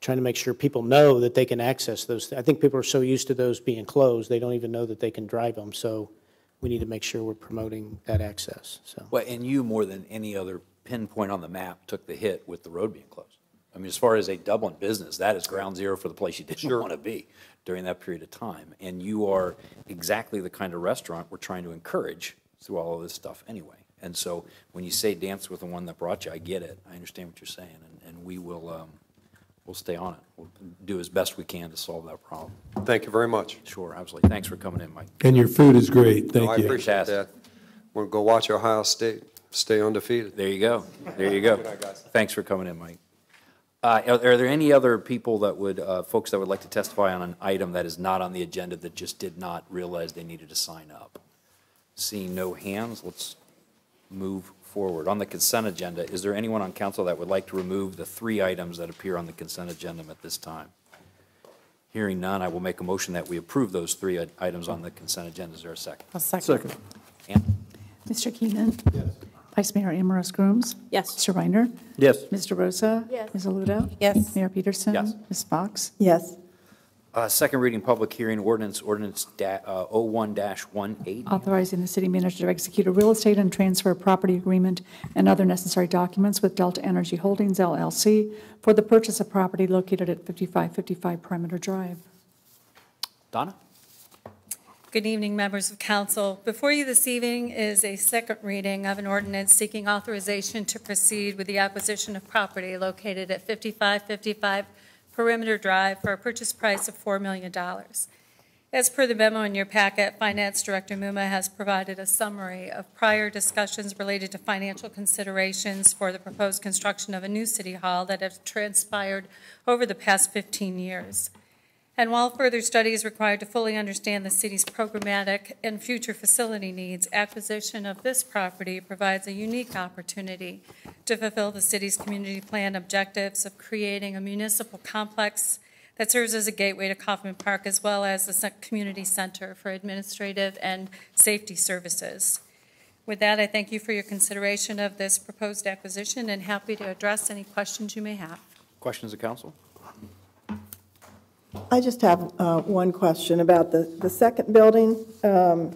trying to make sure people know that they can access those. I think people are so used to those being closed, they don't even know that they can drive them. So we need to make sure we're promoting that access, so. Well, and you, more than any other pinpoint on the map, took the hit with the road being closed. I mean, as far as a Dublin business, that is ground zero for the place you didn't want to be during that period of time. And you are exactly the kind of restaurant we're trying to encourage through all of this stuff anyway. And so when you say dance with the one that brought you, I get it. I understand what you're saying, and, and we will, um, we'll stay on it. We'll do as best we can to solve that problem. Thank you very much. Sure, absolutely. Thanks for coming in, Mike. And your food is great, thank I you. appreciate that. We'll go watch Ohio State stay undefeated. There you go. There you go. Good night, guys. Thanks for coming in, Mike. Uh, Are are there any other people that would, uh, folks that would like to testify on an item that is not on the agenda that just did not realize they needed to sign up? Seeing no hands, let's move forward. On the consent agenda, is there anyone on council that would like to remove the three items that appear on the consent agenda at this time? Hearing none, I will make a motion that we approve those three i- items on the consent agenda. Is there a second? I'll second. Second. Ann? Mr. Keenan? Yes. Vice Mayor Amorose Groomes? Yes. Mr. Reiner? Yes. Mr. Rosa? Yes. Ms. Alutto? Yes. Mayor Peterson? Yes. Ms. Fox? Yes. Uh, Second reading, public hearing, ordinance, ordinance da- uh, 01-18. Authorizing the city manager to execute a real estate and transfer property agreement and other necessary documents with Delta Energy Holdings LLC for the purchase of property located at 5555 Perimeter Drive. Donna? Good evening, members of council. Before you this evening is a second reading of an ordinance seeking authorization to proceed with the acquisition of property located at 5555 Perimeter Drive for a purchase price of $4 million. As per the memo in your packet, Finance Director Mumma has provided a summary of prior discussions related to financial considerations for the proposed construction of a new city hall that have transpired over the past 15 years. And while further study is required to fully understand the city's programmatic and future facility needs, acquisition of this property provides a unique opportunity to fulfill the city's community plan objectives of creating a municipal complex that serves as a gateway to Coffman Park as well as a community center for administrative and safety services. With that, I thank you for your consideration of this proposed acquisition and happy to address any questions you may have. Questions of council? I just have uh, one question about the, the second building um,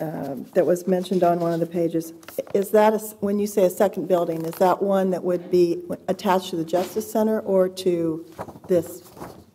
um, that was mentioned on one of the pages. Is that, a when you say a second building, is that one that would be attached to the Justice Center or to this,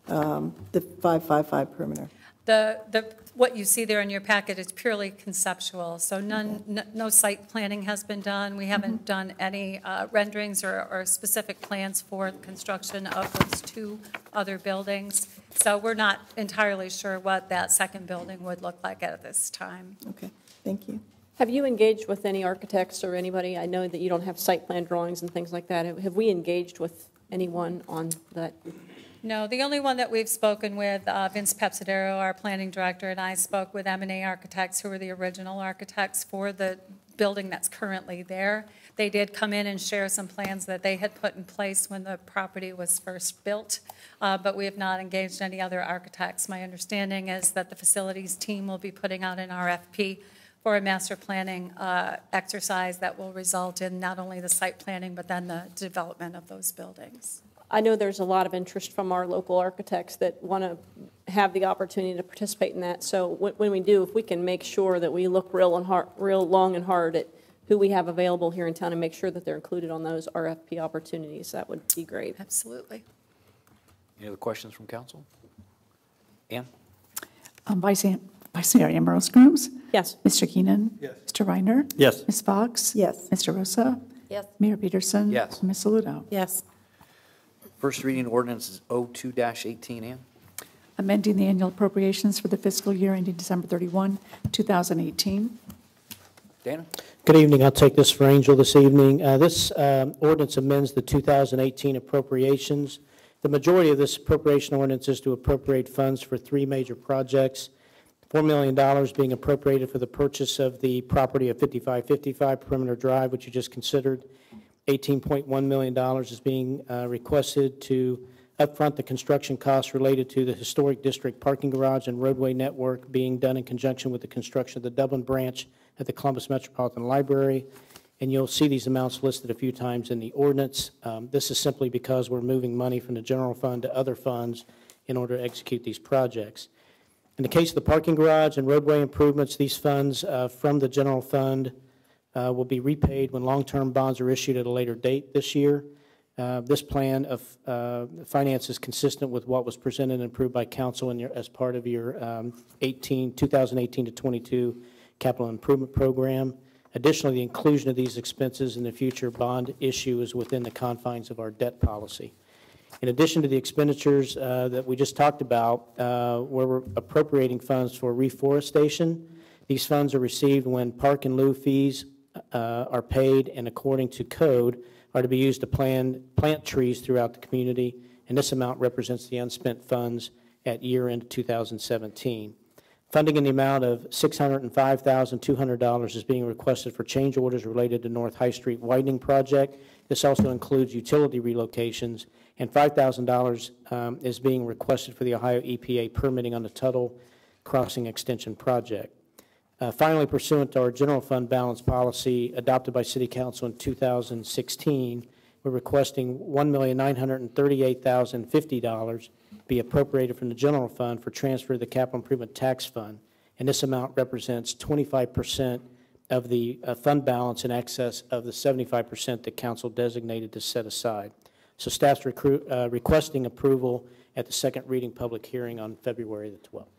um, the 555 perimeter? The, the, what you see there in your packet is purely conceptual, so none, n- no site planning has been done. We haven't done any uh, renderings or, or specific plans for construction of those two other buildings. So we're not entirely sure what that second building would look like at this time. Okay, thank you. Have you engaged with any architects or anybody? I know that you don't have site plan drawings and things like that. Have- Have we engaged with anyone on that? No, the only one that we've spoken with, uh, Vince Papsidero, our planning director, and I spoke with m and A Architects, who were the original architects for the building that's currently there. They did come in and share some plans that they had put in place when the property was first built, uh, but we have not engaged any other architects. My understanding is that the facilities team will be putting out an RFP for a master planning uh, exercise that will result in not only the site planning, but then the development of those buildings. I know there's a lot of interest from our local architects that want to have the opportunity to participate in that. So when, when we do, if we can make sure that we look real and hard, real long and hard at who we have available here in town and make sure that they're included on those RFP opportunities, that would be great. Absolutely. Any other questions from council? Ann? Um, Vice Vice Mayor Amorose Groomes? Yes. Mr. Keenan? Yes. Mr. Reiner? Yes. Ms. Fox? Yes. Mr. Rosa? Yes. Mayor Peterson? Yes. Ms. Saludo? Yes. First reading ordinance is O2-18, Ann? Amending the annual appropriations for the fiscal year ending December 31, 2018. Dana? Good evening. I'll take this for Angel this evening. Uh, This um, ordinance amends the 2018 appropriations. The majority of this appropriation ordinance is to appropriate funds for three major projects. $4 million being appropriated for the purchase of the property of 5555 Perimeter Drive, which you just considered. $18.1 million is being uh, requested to upfront the construction costs related to the Historic District parking garage and roadway network being done in conjunction with the construction of the Dublin branch at the Columbus Metropolitan Library. And you'll see these amounts listed a few times in the ordinance. Um, This is simply because we're moving money from the general fund to other funds in order to execute these projects. In the case of the parking garage and roadway improvements, these funds uh, from the general fund uh, will be repaid when long-term bonds are issued at a later date this year. Uh, This plan of uh, finance is consistent with what was presented and approved by council in your, as part of your um, 18, 2018 to 22 capital improvement program. Additionally, the inclusion of these expenses in the future bond issue is within the confines of our debt policy. In addition to the expenditures uh, that we just talked about, uh, where we're appropriating funds for reforestation, these funds are received when park and lieu fees uh, are paid and according to code are to be used to plan, plant trees throughout the community, and this amount represents the unspent funds at year-end 2017. Funding in the amount of $605,200 is being requested for change orders related to North High Street widening project. This also includes utility relocations, and $5,000 um, is being requested for the Ohio EPA permitting on the Tuttle Crossing Extension project. Uh, Finally, pursuant to our general fund balance policy adopted by City Council in 2016, we're requesting $1,938,050 be appropriated from the general fund for transfer to the capital improvement tax fund, and this amount represents 25% of the uh, fund balance in excess of the 75% that council designated to set aside. So staff's recru- uh, requesting approval at the second reading public hearing on February the 12th.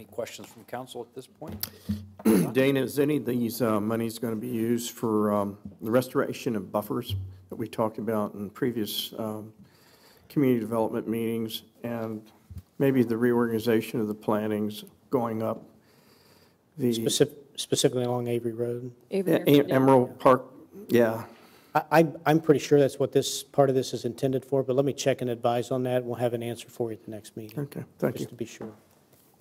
Any questions from council at this point? Dana, is any of these uh, monies going to be used for um, the restoration of buffers that we talked about in previous um, community development meetings, and maybe the reorganization of the plantings going up the Specif- Specifically along Avery Road? Avery, E- yeah. Emerald Park, yeah. I, I'm- I'm pretty sure that's what this, part of this is intended for, but let me check and advise on that. We'll have an answer for you at the next meeting. Okay, thank you. Just to be sure.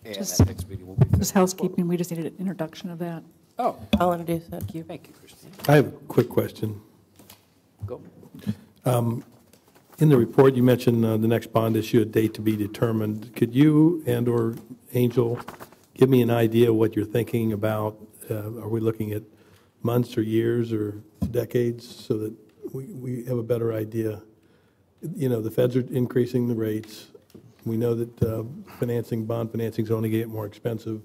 And Just- that next meeting will be. Just housekeeping, we just needed an introduction of that. Oh, I'll introduce that. thank you, thank you, Christine. I have a quick question. Go. In the report, you mentioned uh, the next bond issue, a date to be determined. Could you and/or Angel give me an idea what you're thinking about? Uh, Are we looking at months or years or decades so that we we have a better idea you know, the feds are increasing the rates. We know that uh, financing, bond financing is only getting more expensive.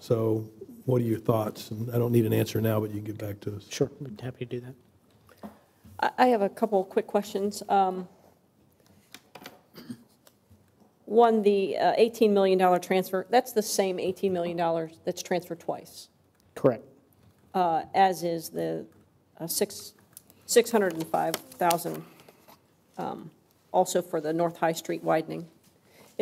So what are your thoughts? And I don't need an answer now, but you can get back to us. Sure, I'd be happy to do that. I- I have a couple quick questions. Um, One, the uh, $18 million transfer, that's the same $18 million that's transferred twice, Correct. uh, as is the uh, six 605,000 um, also for the North High Street widening.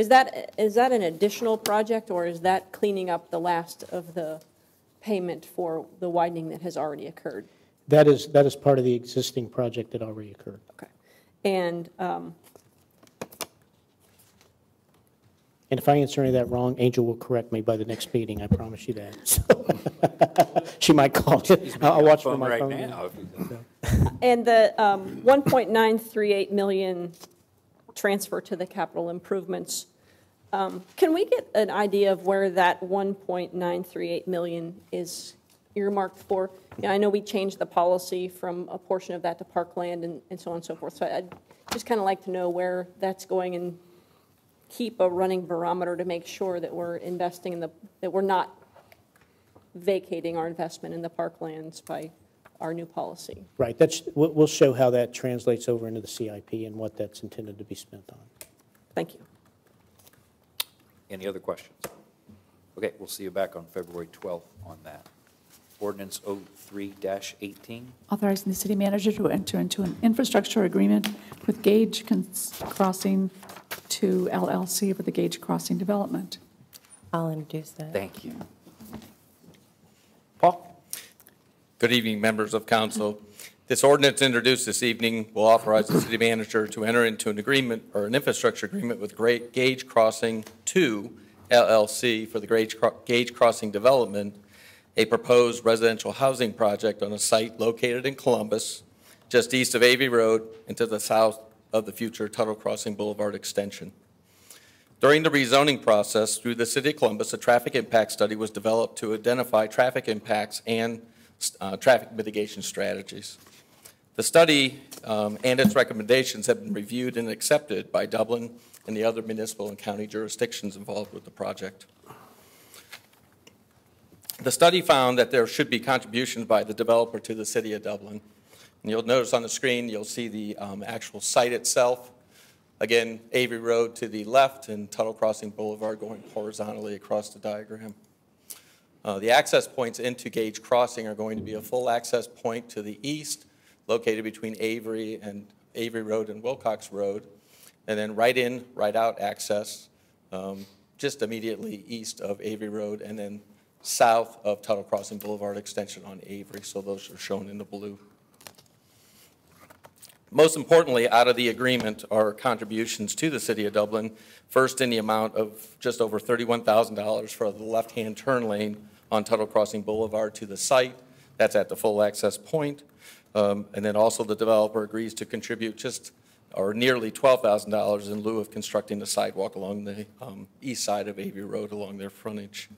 Is that, is that an additional project, or is that cleaning up the last of the payment for the widening that has already occurred? That is, that is part of the existing project that already occurred. Okay. And um, And if I answer any of that wrong, Angel will correct me by the next meeting, I promise you that. She might call you. I'll I'll watch for Phone my right phone. now. And the um, 1.938 million transfer to the capital improvements, um, can we get an idea of where that 1.938 million is earmarked for? You know, I know we changed the policy from a portion of that to parkland and and so on and so forth, so I'd just kind of like to know where that's going and keep a running barometer to make sure that we're investing in the, that we're not vacating our investment in the parklands by our new policy. Right, that's, we'll, we'll show how that translates over into the CIP and what that's intended to be spent on. Thank you. Any other questions? Okay, we'll see you back on February 12th on that. Ordinance 03-18. Authorizing the city manager to enter into an infrastructure agreement with Gage Crossing to LLC for the Gage Crossing development. I'll introduce that. Thank you. Paul? Good evening, members of council. This ordinance introduced this evening will authorize the city manager to enter into an agreement or an infrastructure agreement with Great Gage Crossing 2 LLC for the Gage Cro- Gage Crossing development, a proposed residential housing project on a site located in Columbus, just east of Avery Road and to the south of the future Tuttle Crossing Boulevard extension. During the rezoning process through the City of Columbus, a traffic impact study was developed to identify traffic impacts and uh, traffic mitigation strategies. The study um, and its recommendations have been reviewed and accepted by Dublin and the other municipal and county jurisdictions involved with the project. The study found that there should be contributions by the developer to the City of Dublin. And you'll notice on the screen, you'll see the um, actual site itself. Again, Avery Road to the left and Tuttle Crossing Boulevard going horizontally across the diagram. Uh, The access points into Gage Crossing are going to be a full access point to the east, located between Avery and Avery Road and Wilcox Road, and then right in, right out access, um, just immediately east of Avery Road, and then south of Tuttle Crossing Boulevard extension on Avery, so those are shown in the blue. Most importantly, out of the agreement are contributions to the city of Dublin, first in the amount of just over $31,000 for the left-hand turn lane on Tuttle Crossing Boulevard to the site. That's at the full access point. Um, And then also the developer agrees to contribute just, or nearly $12,000 in lieu of constructing the sidewalk along the um, east side of Avery Road along their frontage.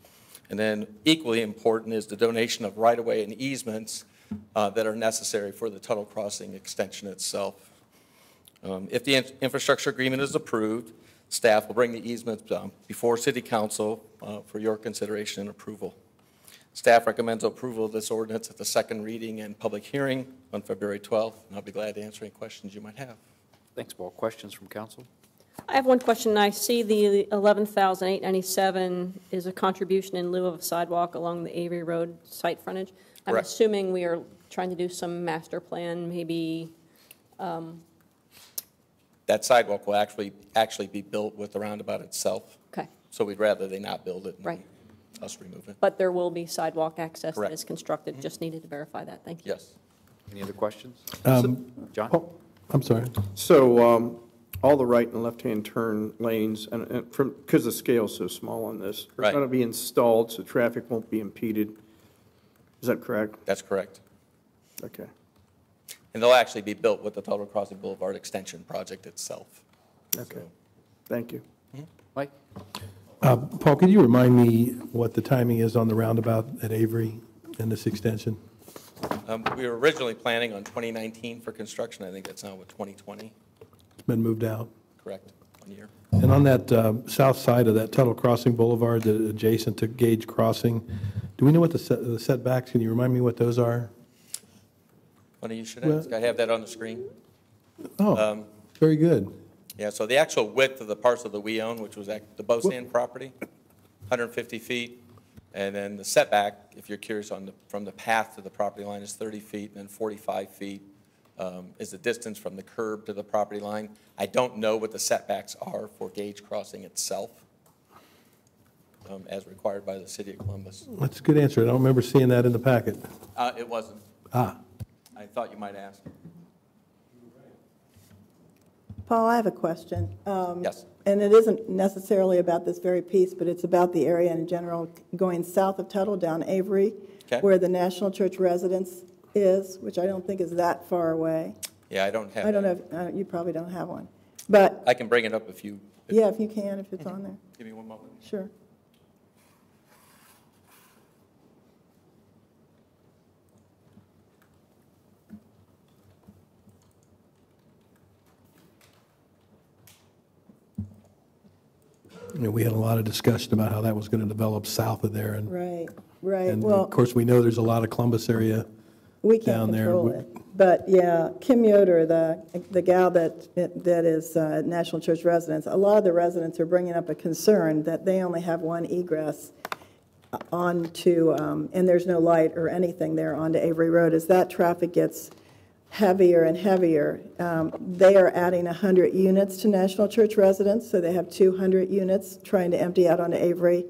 And then equally important is the donation of right-of-way and easements uh, that are necessary for the Tuttle Crossing extension itself. Um, If the in- infrastructure agreement is approved, staff will bring the easements um, before city council uh, for your consideration and approval. Staff recommends approval of this ordinance at the second reading and public hearing on February 12th, and I'll be glad to answer any questions you might have. Thanks, Paul. Questions from council? I have one question. I see the 11,897 is a contribution in lieu of a sidewalk along the Avery Road site frontage. I'm Correct. assuming we are trying to do some master plan, maybe, um, That sidewalk will actually, actually be built with the roundabout itself. Okay. So we'd rather they not build it. and Right. Us remove it. but there will be sidewalk access that Correct. is constructed. Just needed to verify that. Thank you. Yes. Any other questions? Um, John? I'm sorry. So um, all the right and left-hand turn lanes, and and from, because the scale's so small on this, are Right. going to be installed so traffic won't be impeded. Is that correct? That's correct. Okay. And they'll actually be built with the Tuttle Crossing Boulevard extension project itself. Okay. Thank you. Mike? Uh, Paul, could you remind me what the timing is on the roundabout at Avery and this extension? Um, We were originally planning on 2019 for construction. I think that's now with 2020. It's been moved out. Correct, one year. And on that um, south side of that Tuttle Crossing Boulevard, that adjacent to Gage Crossing, do we know what the set- the setbacks, can you remind me what those are? Funny you should Well- ask. I have that on the screen. Oh, Um, very good. Yeah, so the actual width of the parcel that we own, which was the Bosan property, 150 feet. And then the setback, if you're curious on the, from the path to the property line is 30 feet, and then 45 feet um, is the distance from the curb to the property line. I don't know what the setbacks are for Gage Crossing itself, um, as required by the city of Columbus. That's a good answer. I don't remember seeing that in the packet. Uh, It wasn't. Ah, I thought you might ask. Paul, I have a question. Um, Yes. And it isn't necessarily about this very piece, but it's about the area in general, going south of Tuttle down Avery, Okay. where the National Church residence is, which I don't think is that far away. Yeah, I don't have. I don't know, if- uh, you probably don't have one. But, I can bring it up if you, yeah, if you can, if it's on there, give me one moment. sure. You know, we had a lot of discussion about how that was going to develop south of there, and, Right, right. and Well, of course, we know there's a lot of Columbus area We down can't there. control We- it. But yeah, Kim Yoder, the, the gal that, that is uh, National Church residents, a lot of the residents are bringing up a concern that they only have one egress onto, um, and there's no light or anything there onto Avery Road. As that traffic gets heavier and heavier, um, they are adding 100 units to National Church residents, so they have 200 units trying to empty out onto Avery.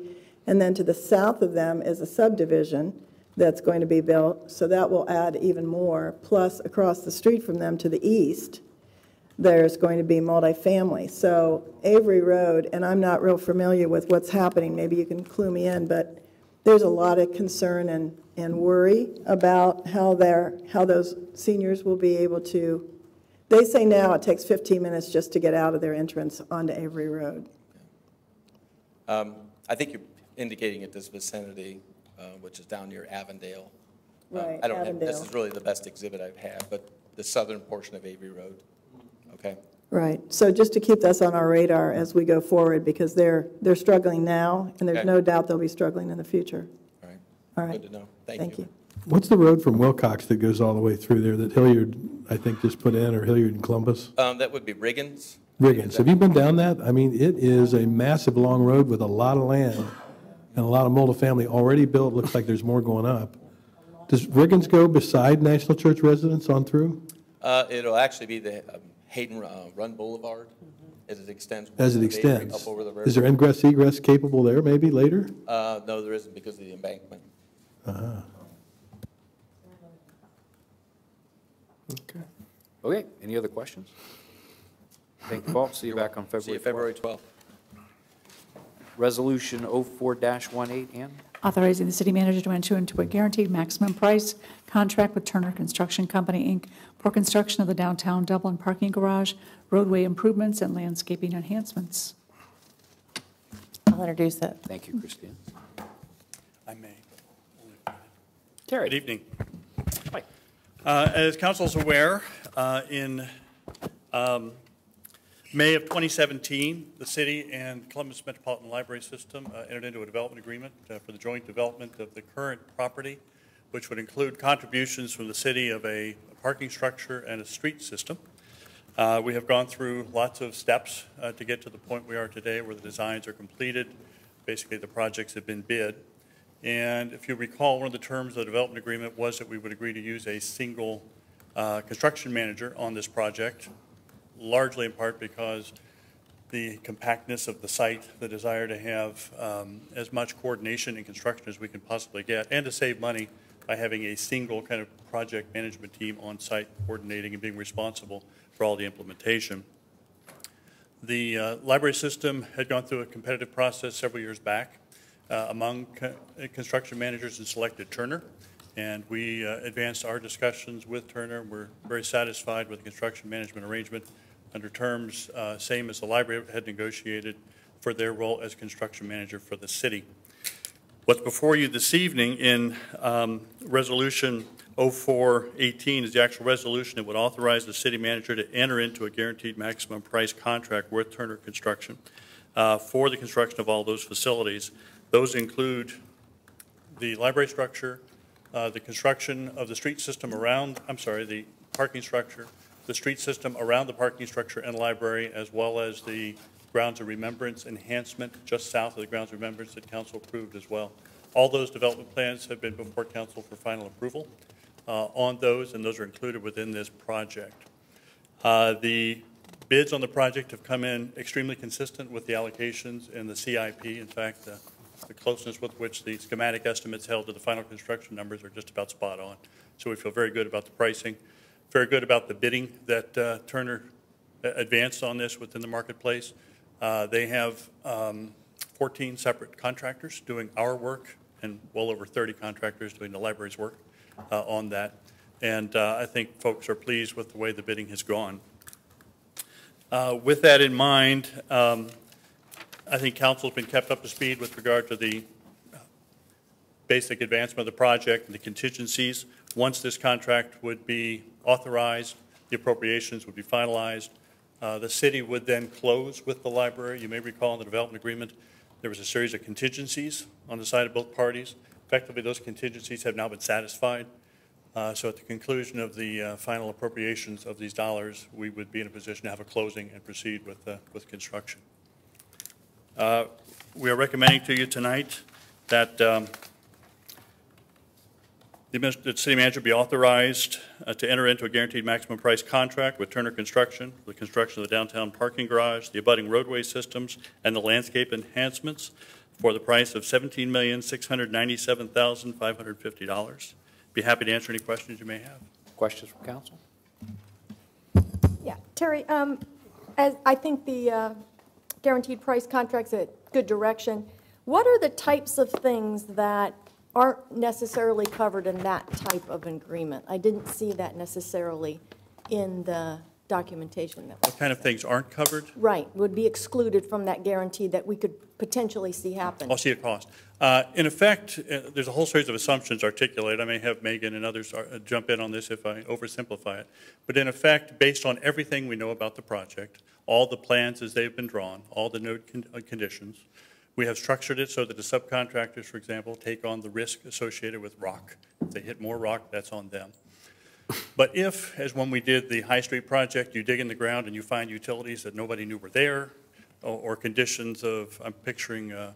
And then to the south of them is a subdivision that's going to be built, so that will add even more. Plus, across the street from them to the east, there's going to be multifamily. So Avery Road, and I'm not real familiar with what's happening, maybe you can clue me in, but there's a lot of concern and, and worry about how they're, how those seniors will be able to, they say now it takes 15 minutes just to get out of their entrance onto Avery Road. Um, I think you're indicating at this vicinity, uh, which is down near Avondale. Um, Right, I don't have, this is really the best exhibit I've had, but the southern portion of Avery Road. Okay? Right, so just to keep this on our radar as we go forward, because they're, they're struggling now, and there's Okay. no doubt they'll be struggling in the future. All right. All right. Good to know. Thank Thank you. you. What's the road from Wilcox that goes all the way through there that Hilliard, I think, just put in, or Hilliard and Columbus? Um, That would be Riggins. Riggins, have you been down that? I mean, it is a massive, long road with a lot of land and a lot of multifamily already built. Looks like there's more going up. Does Riggins go beside National Church residence on through? Uh, It'll actually be the um, Hayden uh, Run Boulevard as it extends. As it west of extends? Up over the river. Is there ingress egress capable there maybe later? Uh, No, there isn't because of the embankment. Uh-huh. Okay, any other questions? Thank you, Paul. See you back on February 12th. See you February 12th. Resolution 04-18, Ann? Authorizing the city manager to enter into a guaranteed maximum price contract with Turner Construction Company, Inc. for construction of the downtown Dublin parking garage, roadway improvements, and landscaping enhancements. I'll introduce it. Thank you, Christine. I may. Terry? Good evening. Hi. Uh, As council's aware, uh, in um, May of 2017, the city and Columbus Metropolitan Library System uh, entered into a development agreement uh, for the joint development of the current property, which would include contributions from the city of a parking structure and a street system. Uh, We have gone through lots of steps uh, to get to the point we are today, where the designs are completed. Basically, the projects have been bid. And if you recall, one of the terms of the development agreement was that we would agree to use a single uh, construction manager on this project, largely in part because the compactness of the site, the desire to have um, as much coordination and construction as we can possibly get, and to save money by having a single kind of project management team on site coordinating and being responsible for all the implementation. The uh, library system had gone through a competitive process several years back uh, among co- uh, construction managers and selected Turner. And we uh, advanced our discussions with Turner. We're very satisfied with the construction management arrangement under terms uh, same as the library had negotiated for their role as construction manager for the city. What's before you this evening in um, Resolution 0418 is the actual resolution that would authorize the city manager to enter into a guaranteed maximum price contract with Turner Construction uh, for the construction of all those facilities. Those include the library structure, uh, the construction of the street system around, I'm sorry, the parking structure, the street system around the parking structure and library, as well as the grounds of remembrance enhancement just south of the grounds of remembrance that council approved as well. All those development plans have been before council for final approval uh, on those, and those are included within this project. Uh, The bids on the project have come in extremely consistent with the allocations in the CIP. In fact, the the closeness with which the schematic estimates held to the final construction numbers are just about spot on. So we feel very good about the pricing, very good about the bidding that uh, Turner uh, advanced on this within the marketplace. Uh, They have um, 14 separate contractors doing our work and well over 30 contractors doing the library's work uh, on that. And uh, I think folks are pleased with the way the bidding has gone. Uh, With that in mind, um, I think council's been kept up to speed with regard to the basic advancement of the project and the contingencies. Once this contract would be authorized, the appropriations would be finalized. Uh, The city would then close with the library. You may recall in the development agreement, there was a series of contingencies on the side of both parties. Effectively, those contingencies have now been satisfied. Uh, So at the conclusion of the uh, final appropriations of these dollars, we would be in a position to have a closing and proceed with, uh, with construction. Uh, We are recommending to you tonight that um, the the city manager be authorized uh, to enter into a guaranteed maximum price contract with Turner Construction for the construction of the downtown parking garage, the abutting roadway systems, and the landscape enhancements for the price of $17,697,550. Be happy to answer any questions you may have. Questions from council? Yeah, Terry, um, as, I think the, uh, guaranteed price contract's a good direction. What are the types of things that aren't necessarily covered in that type of agreement? I didn't see that necessarily in the documentation that, What kind of things aren't covered? right, would be excluded from that guarantee that we could potentially see happen. I'll see a cost. Uh, In effect, uh, there's a whole series of assumptions articulated. I may have Megan and others uh, jump in on this if I oversimplify it. But in effect, based on everything we know about the project, all the plans as they've been drawn, all the note con- uh, conditions, we have structured it so that the subcontractors, for example, take on the risk associated with rock. If they hit more rock, that's on them. But if, as when we did the High Street project, you dig in the ground and you find utilities that nobody knew were there, or, or conditions of, I'm picturing uh,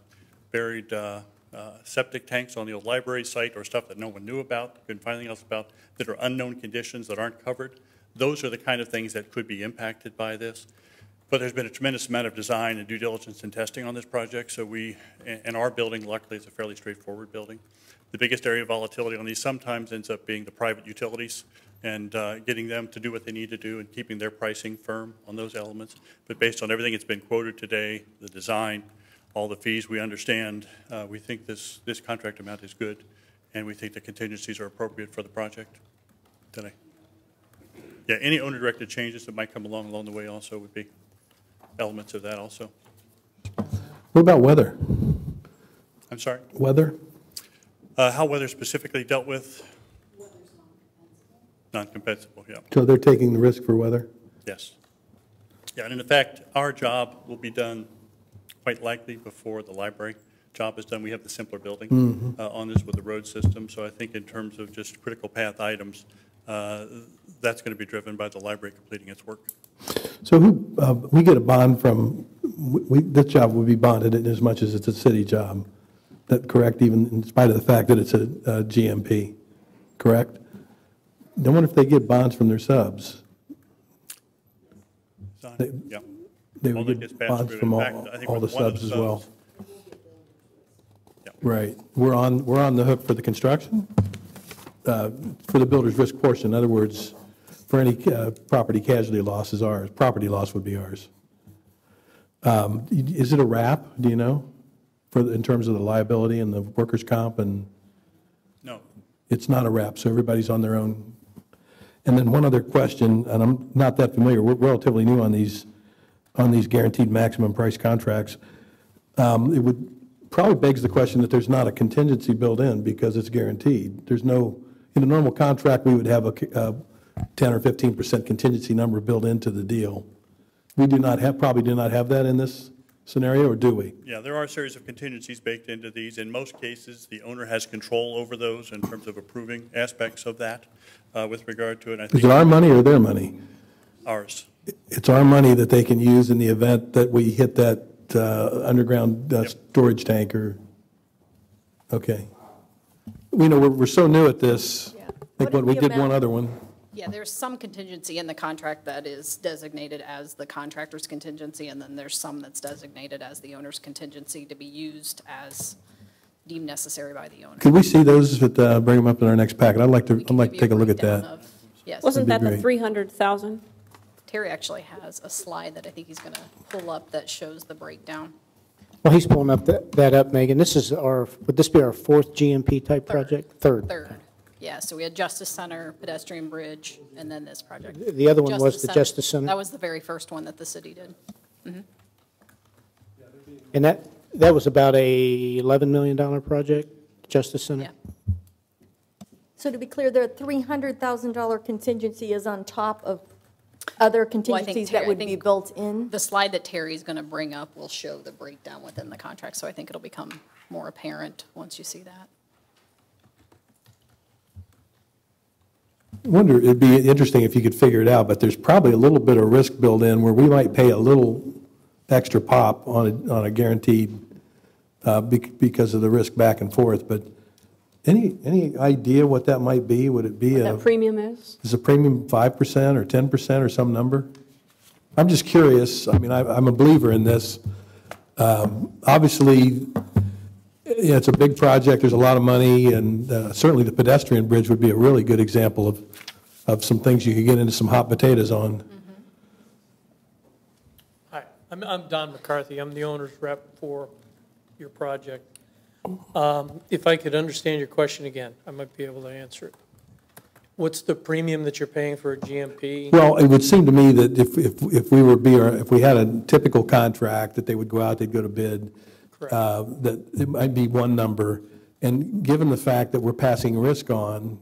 buried uh, uh, septic tanks on the old library site, or stuff that no one knew about, couldn't find anything else about, that are unknown conditions that aren't covered, those are the kind of things that could be impacted by this. But there's been a tremendous amount of design and due diligence and testing on this project, so we, and our building, luckily, it's a fairly straightforward building. The biggest area of volatility on these sometimes ends up being the private utilities and uh, getting them to do what they need to do and keeping their pricing firm on those elements. But based on everything that's been quoted today, the design, all the fees we understand, uh, we think this, this contract amount is good, and we think the contingencies are appropriate for the project today. Yeah, any owner-directed changes that might come along along the way also would be elements of that also. What about weather? I'm sorry? Weather? Uh, How weather specifically dealt with? Non-compensable, yeah, So they're taking the risk for weather? yes. Yeah, and in fact, our job will be done quite likely before the library job is done. We have the simpler building Mhm. uh, on this with the road system, so I think in terms of just critical path items, uh, that's going to be driven by the library completing its work. So who, uh, we get a bond from, we, this job would be bonded in as much as it's a city job. That correct, even in spite of the fact that it's a uh, GMP, correct? I wonder if they get bonds from their subs. They- Yeah. They All would get bonds from all, fact, all the of the subs as well. subs- Right. We're on, we're on the hook for the construction, uh, for the builder's risk portion. In other words, for any uh, property casualty loss is ours, property loss would be ours. Um, Is it a wrap, do you know, for, the- in terms of the liability and the workers' comp and? No. It's not a wrap, so everybody's on their own. And then one other question, and I'm not that familiar, we're relatively new on these, on these guaranteed maximum price contracts. Um, It would, probably begs the question that there's not a contingency built in because it's guaranteed. There's no in a normal contract, we would have a a 10 or 15% contingency number built into the deal. We do not have, probably do not have that in this scenario, or do we? Yeah, there are a series of contingencies baked into these. In most cases, the owner has control over those in terms of approving aspects of that uh, with regard to it. I Is it our money or their money? Ours. It's our money that they can use in the event that we hit that uh, underground uh, storage tank or, okay. We know, we're, we're so new at this. I think what, we the did one other one. Yeah, there's some contingency in the contract that is designated as the contractor's contingency, and then there's some that's designated as the owner's contingency to be used as deemed necessary by the owner. Could we see those, if, uh, bring them up in our next packet? I'd like to, I'd like to take a look at that. Yes. Wasn't that That'd the 300,000? Terry actually has a slide that I think he's going to pull up that shows the breakdown. Well, he's pulling up that, that up, Megan. This is our, would this be our fourth GMP type project? Third. Third, yeah, so we had Justice Center, pedestrian bridge, and then this project. The other one was the Justice Center? That was the very first one that the city did. Mhm. And that, that was about a $11 million project, Justice Center? Yeah. So to be clear, the $300,000 contingency is on top of other Well, contingencies Terry- that would be built in? The slide that Terry's going to bring up will show the breakdown within the contract, so I think it'll become more apparent once you see that. Wonder, it'd be interesting if you could figure it out, but there's probably a little bit of risk built in where we might pay a little extra pop on a, on a guaranteed, uh, bec- because of the risk back and forth, but any, any idea what that might be? Would it be a, That premium is? is a premium 5% or 10% or some number? I'm just curious, I mean, I, I'm a believer in this. Um, Obviously, yeah, it's a big project, there's a lot of money, and uh, certainly the pedestrian bridge would be a really good example of, of some things you could get into some hot potatoes on. Hi, I'm, I'm Don McCarthy. I'm the owner's rep for your project. Um, If I could understand your question again, I might be able to answer it. What's the premium that you're paying for a GMP? Well, it would seem to me that if, if, if we were, be, if we had a typical contract, that they would go out, they'd go to bid, uh, that it might be one number, and given the fact that we're passing risk on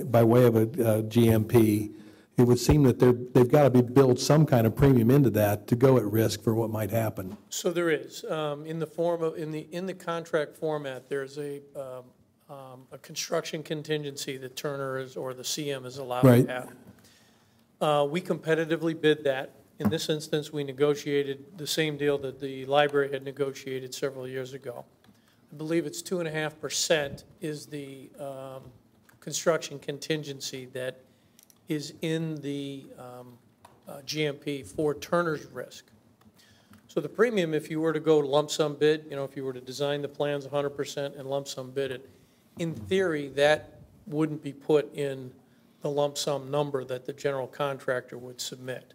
by way of a uh, GMP, it would seem that they're, they've got to be, built some kind of premium into that to go at risk for what might happen. So there is, um, in the form of, in the, in the contract format, there's a, um, um, a construction contingency that Turner is, or the CM is allowed Right. to have. Uh, We competitively bid that. In this instance, we negotiated the same deal that the library had negotiated several years ago. I believe it's two and a half percent is the um, construction contingency that is in the um, uh, GMP for Turner's risk. So the premium, if you were to go lump sum bid, you know, if you were to design the plans 100% and lump sum bid it, in theory, that wouldn't be put in the lump sum number that the general contractor would submit.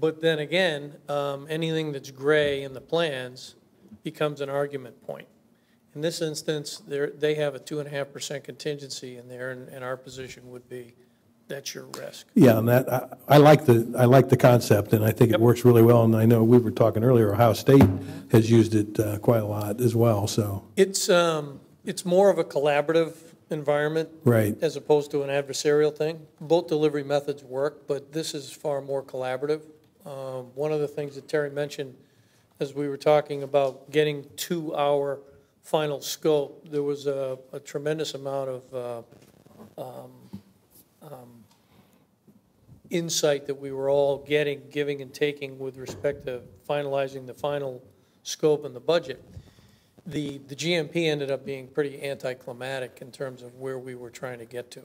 But then again, um, anything that's gray in the plans becomes an argument point. In this instance, they're, have a 2.5% contingency in there, and, and our position would be, that's your risk. Yeah, and that, I, I like the, I like the concept, and I think it works really well, and I know we were talking earlier, Ohio State has used it uh, quite a lot as well, so, It's, um, it's more of a collaborative environment. Right. As opposed to an adversarial thing. Both delivery methods work, but this is far more collaborative. Um, One of the things that Terry mentioned, as we were talking about getting to our final scope, there was a a tremendous amount of uh, um, um, insight that we were all getting, giving and taking with respect to finalizing the final scope and the budget. The, the GMP ended up being pretty anticlimactic in terms of where we were trying to get to.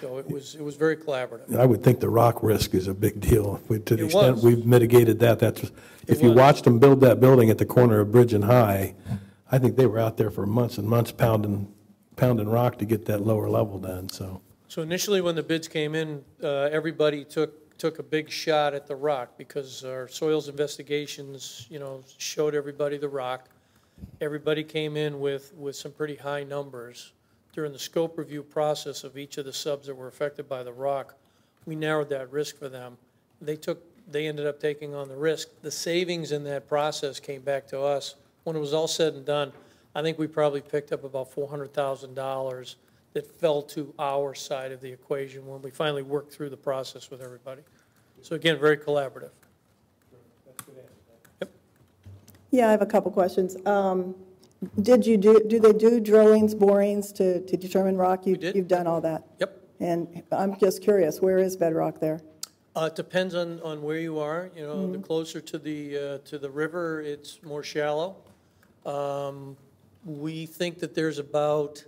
So it was, it was very collaborative. I would think the rock risk is a big deal. We- To the It extent was. we've mitigated that, that's, if you watched them build that building at the corner of Bridge and High, I think they were out there for months and months pounding, pounding rock to get that lower level done, so. So initially, when the bids came in, uh, everybody took, took a big shot at the rock because our soils investigations, you know, showed everybody the rock. Everybody came in with, with some pretty high numbers. During the scope review process of each of the subs that were affected by the rock, we narrowed that risk for them. They took, they ended up taking on the risk. The savings in that process came back to us. When it was all said and done, I think we probably picked up about four hundred thousand dollars that fell to our side of the equation when we finally worked through the process with everybody. So again, very collaborative. Yep. Yeah, I have a couple questions. Um, Did you do, do they do drillings, borings to, to determine rock? You- You've done all that? Yep. And I'm just curious, where is bedrock there? Uh, it depends on, on where you are, you know, the Mhm. closer to the, uh, to the river, it's more shallow. Um, we think that there's about,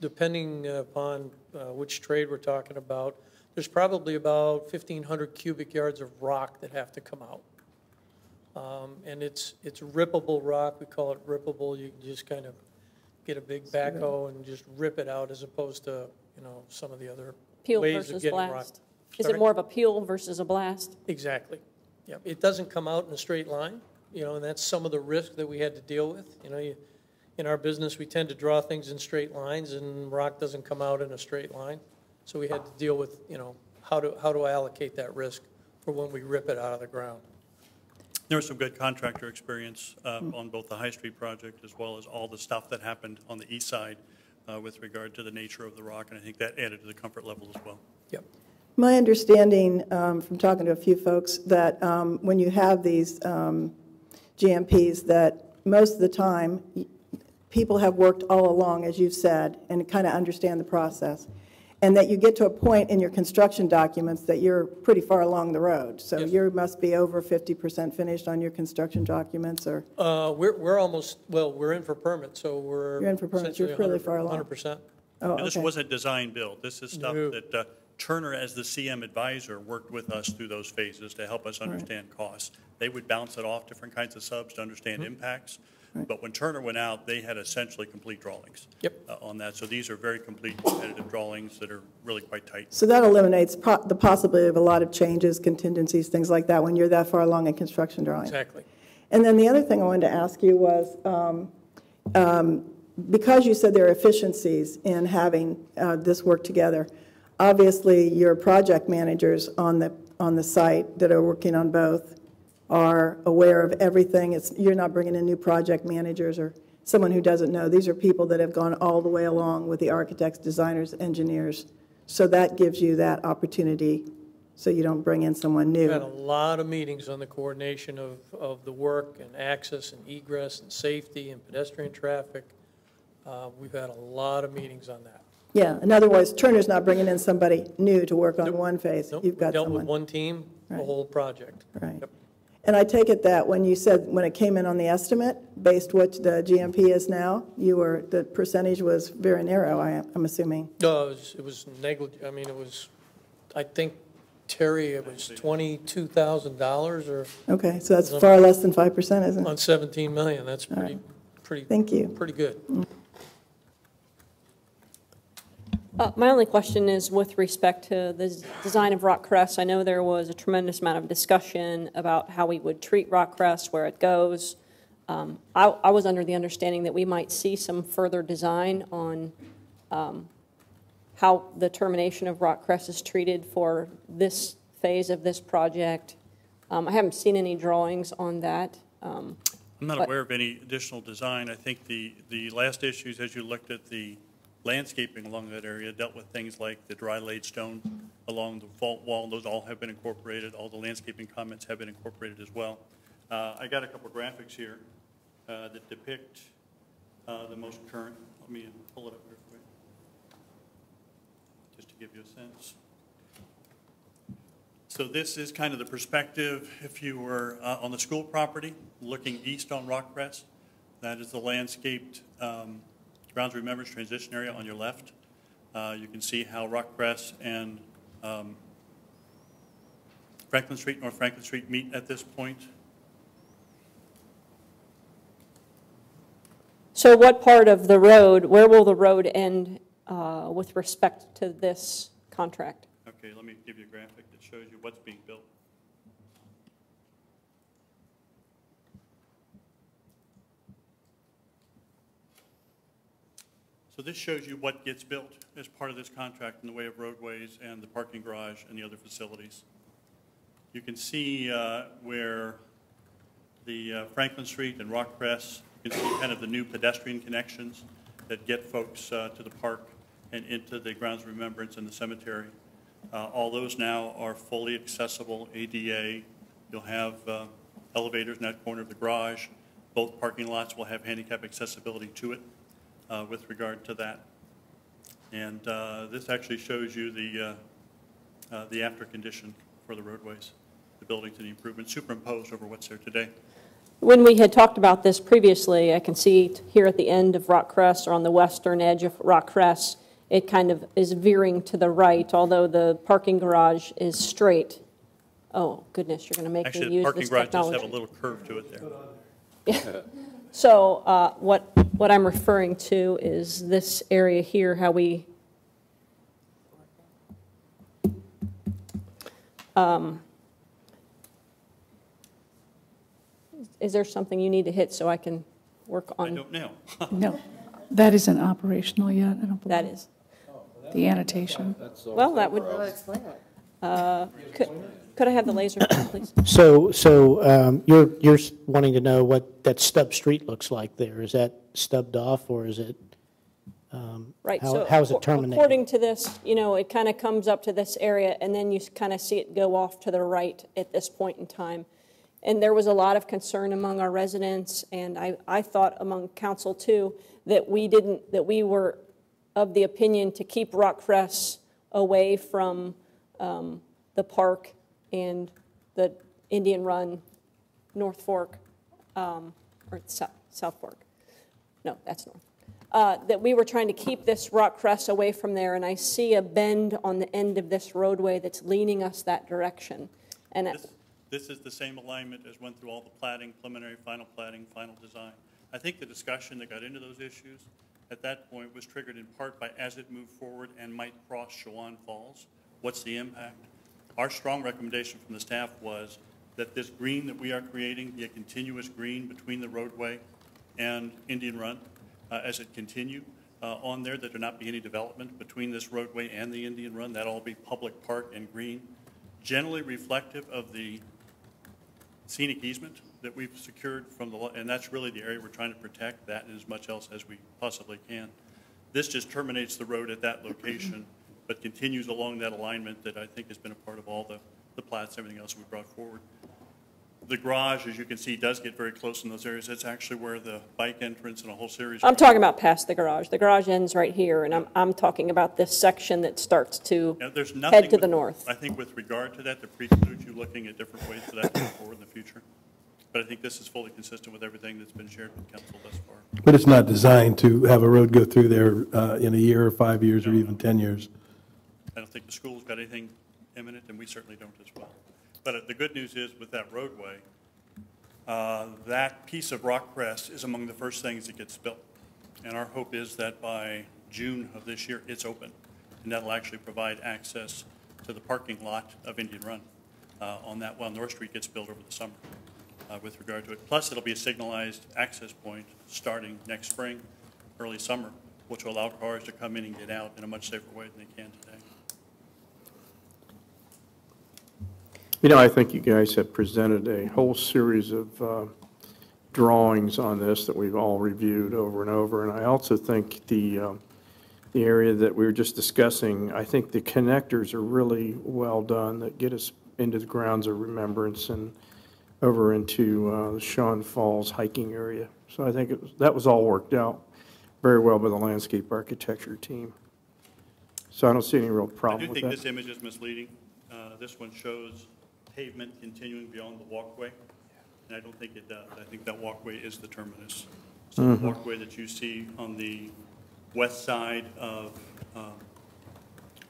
depending upon, uh, which trade we're talking about, there's probably about fifteen hundred cubic yards of rock that have to come out. Um, and it's, it's rippable rock, we call it rippable, you can just kind of get a big backhoe and just rip it out as opposed to, you know, some of the other Peel ways of versus getting rock. blast? Is it more of a peel versus a blast? Exactly. Yeah, it doesn't come out in a straight line, you know, and that's some of the risk that we had to deal with. You know, you, in our business, we tend to draw things in straight lines, and rock doesn't come out in a straight line. So we had to deal with, you know, how to, how to allocate that risk for when we rip it out of the ground. There was some good contractor experience uh, on both the High Street project as well as all the stuff that happened on the east side uh, with regard to the nature of the rock, and I think that added to the comfort level as well. Yep. My understanding um, from talking to a few folks that um, when you have these um, GMPs, that most of the time, people have worked all along, as you've said, and kind of understand the process. And that you get to a point in your construction documents that you're pretty far along the road. So you must be over 50% finished on your construction documents, or, Uh, we're, we're almost, well, we're in for permits, so we're. You're in for permits. You're essentially really far along. 100%. oh, And this wasn't design build. This is stuff that uh, Turner, as the CM advisor, worked with us through those phases to help us Right. understand costs. They would bounce it off different kinds of subs to understand impacts. But when Turner went out, they had essentially complete drawings. Yep. uh, On that. So these are very complete competitive drawings that are really quite tight. So that eliminates po- the possibility of a lot of changes, contingencies, things like that, when you're that far along in construction drawing. Exactly. And then the other thing I wanted to ask you was, um, um, because you said there are efficiencies in having uh, this work together, obviously your project managers on the, on the site that are working on both are aware of everything. It's, you're not bringing in new project managers or someone who doesn't know. These are people that have gone all the way along with the architects, designers, engineers. So that gives you that opportunity, so you don't bring in someone new. We've had a lot of meetings on the coordination of, of the work and access and egress and safety and pedestrian traffic. Uh, We've had a lot of meetings on that. Yeah, in other words, Turner's not bringing in somebody new to work on one phase. Nope, You've we got dealt with someone. one team, the Right. whole project. Right. Yep. And I take it that when you said, when it came in on the estimate, based what the GMP is now, you were, the percentage was very narrow, I am- I'm assuming. No, it was, it was neglig, I mean, it was, I think, Terry, it was twenty-two thousand dollars or. Okay, so that's far less than 5%, isn't it? On seventeen million, that's pretty, pretty. Thank you. Pretty good. Mm. Uh, My only question is with respect to the design of rock crest. I know there was a tremendous amount of discussion about how we would treat rock crest, where it goes. Um, I I was under the understanding that we might see some further design on um, how the termination of rock crest is treated for this phase of this project. Um, I haven't seen any drawings on that. um, I'm not aware of any additional design. I think the, the last issues, as you looked at the landscaping along that area, dealt with things like the dry laid stone along the fault wall. Those all have been incorporated. All the landscaping comments have been incorporated as well. Uh, I got a couple graphics here uh, that depict uh, the most current. Let me pull it up real quick, just to give you a sense. So this is kind of the perspective if you were uh, on the school property, looking east on Rockcrest. That is the landscaped um, Grounds Remembrance Transition Area on your left. Uh, You can see how Rockcrest and um, Franklin Street, North Franklin Street meet at this point. So what part of the road, where will the road end uh, with respect to this contract? Okay, let me give you a graphic that shows you what's being built. So this shows you what gets built as part of this contract in the way of roadways and the parking garage and the other facilities. You can see uh, where the uh, Franklin Street and Rockcrest, you can see kind of the new pedestrian connections that get folks uh, to the park. and into the grounds of remembrance and the cemetery. Uh, All those now are fully accessible ADA. You'll have uh, elevators in that corner of the garage. Both parking lots will have handicap accessibility to it uh, with regard to that. And uh, this actually shows you the, uh, uh, the after condition for the roadways, the buildings and the improvements superimposed over what's there today. When we had talked about this previously, I can see here at the end of Rock Cress, or on the western edge of Rock Cress, it kind of is veering to the right, although the parking garage is straight. Oh, goodness, you're going to make Actually, me the use parking garage does have a little curve to it there. So uh, what, what I'm referring to is this area here, how we, um, is there something you need to hit so I can work on? I don't know. No, that isn't operational yet, I don't believe. That is. The annotation. Well, that would. Uh, Could could I have the laser, please? So, so um, you're, you're wanting to know what that stub street looks like there? Is that stubbed off, or is it, um, Right, how- so. how is it terminated? According to this, you know, it kind of comes up to this area, and then you kind of see it go off to the right at this point in time. And there was a lot of concern among our residents, and I, I thought among council too, that we didn't, that we were of the opinion to keep Rock Cress away from um, the park and the Indian Run, North Fork, um, or South, South Fork. No, that's north. Uh, That we were trying to keep this rock crest away from there, and I see a bend on the end of this roadway that's leaning us that direction. And it- This is the same alignment as went through all the plating, preliminary, final plating, final design. I think the discussion that got into those issues at that point was triggered in part by as it moved forward and might cross Shawan Falls, what's the impact? Our strong recommendation from the staff was that this green that we are creating be a continuous green between the roadway and Indian Run uh, as it continue uh, on there, that there not be any development between this roadway and the Indian Run, that all be public park and green, generally reflective of the scenic easement that we've secured from the, and that's really the area we're trying to protect, that and as much else as we possibly can. This just terminates the road at that location, but continues along that alignment that I think has been a part of all the, the plats, everything else we brought forward. The garage, as you can see, does get very close in those areas. That's actually where the bike entrance and a whole series. I'm talking about past the garage. The garage ends right here, and I'm, I'm talking about this section that starts to Now, there's nothing. head to with- the north. I think with regard to that, that precludes you looking at different ways for that to go forward in the future. But I think this is fully consistent with everything that's been shared with council thus far. But it's not designed to have a road go through there uh, in a year, or five years, or even 10 years. I don't think the school's got anything imminent, and we certainly don't as well. But uh, the good news is with that roadway, uh, that piece of rock crest is among the first things that gets built. And our hope is that by June of this year, it's open. And that'll actually provide access to the parking lot of Indian Run uh, on that, while North Street gets built over the summer uh, with regard to it. Plus, it'll be a signalized access point starting next spring, early summer, which will allow cars to come in and get out in a much safer way than they can today. You know, I think you guys have presented a whole series of uh, drawings on this that we've all reviewed over and over, and I also think the, um, the area that we were just discussing, I think the connectors are really well done that get us into the grounds of remembrance and over into uh, the Shawan Falls hiking area. So I think it was- that was all worked out very well by the landscape architecture team. So I don't see any real problem I do think that. this image is misleading. Uh, This one shows pavement continuing beyond the walkway, and I don't think it does. I think that walkway is the terminus. So the Mhm. walkway that you see on the west side of um,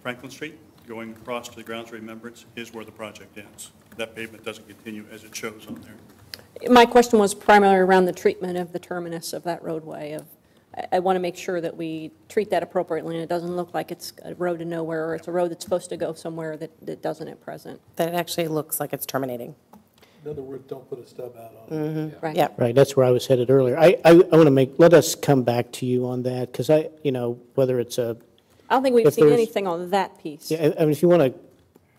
Franklin Street, going across to the grounds of remembrance, is where the project ends. That pavement doesn't continue as it shows on there. My question was primarily around the treatment of the terminus of that roadway. Of, I- I want to make sure that we treat that appropriately, and it doesn't look like it's a road to nowhere, or it's a road that's supposed to go somewhere that, that doesn't at present. That it actually looks like it's terminating. In other words, don't put a stub out on Mhm, Right. Yeah. Right, that's where I was headed earlier. I, I, I want to make, let us come back to you on that, because I, you know, whether it's a, I don't think we've If seen there's- anything on that piece. yeah, I I mean, if you want a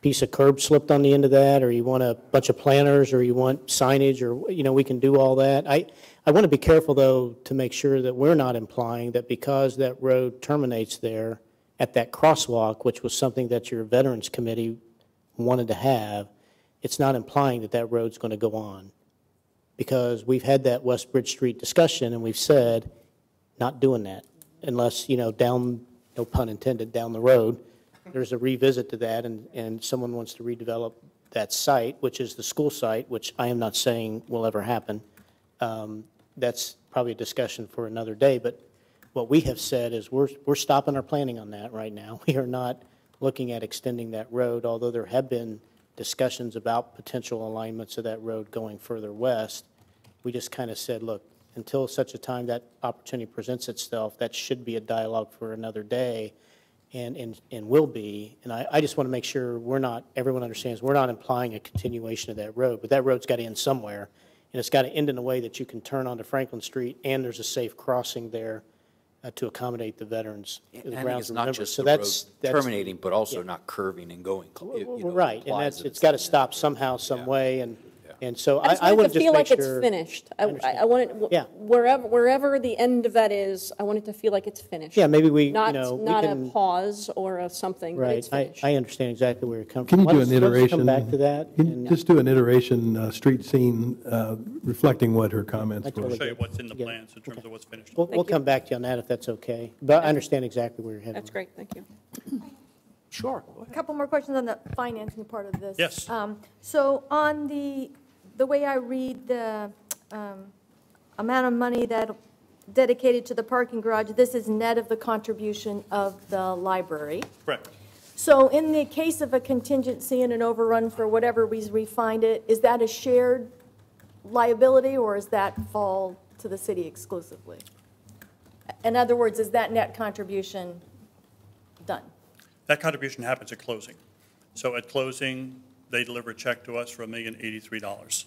piece of curb slipped on the end of that, or you want a bunch of planters, or you want signage, or, you know, we can do all that. I, I want to be careful, though, to make sure that we're not implying that because that road terminates there, at that crosswalk, which was something that your Veterans Committee wanted to have, it's not implying that that road's going to go on. Because we've had that West Bridge Street discussion, and we've said, not doing that, unless, you know, down, no pun intended, down the road, there's a revisit to that, and, and someone wants to redevelop that site, which is the school site, which I am not saying will ever happen. Um, That's probably a discussion for another day, but what we have said is we're, we're stopping our planning on that right now. We are not looking at extending that road, although there have been discussions about potential alignments of that road going further west. We just kind of said, look, until such a time that opportunity presents itself, that should be a dialogue for another day and, and, and will be. And I, I just want to make sure we're not, everyone understands, we're not implying a continuation of that road, but that road's got to end somewhere. And it's got to end in a way that you can turn onto Franklin Street and there's a safe crossing there uh, to accommodate the veterans. the I think grounds it's not just So the road that's- that's- terminating, but also yeah. not curving and going. cl- you know, Right, and that's, it's got to stop somehow, some way, and, and so I I, I want want to to feel make like it's finished. I, I I want it, Yeah. wherever, wherever the end of that is, I want it to feel like it's finished. Yeah, maybe we, you Not, know, we not a pause or a something, but Right, it's I, finished. I understand exactly where you're coming Can from. you do Let's- an iteration? come back to that. Can you and- Just do an iteration, uh, street scene, uh, reflecting what her comments I were. totally Show you what's in the Yeah. plans in terms of what's finished. We'll, we'll come back to you on that if that's okay, but I understand exactly where you're headed. That's great, thank you. Sure. A couple more questions on the financing part of this. Yes. Um, So on the, the way I read the um, amount of money that dedicated to the parking garage, this is net of the contribution of the library. Correct. So in the case of a contingency and an overrun for whatever reason we find it, is that a shared liability or is that fall to the city exclusively? In other words, is that net contribution done? That contribution happens at closing. So at closing, they deliver a check to us for a million eighty-three dollars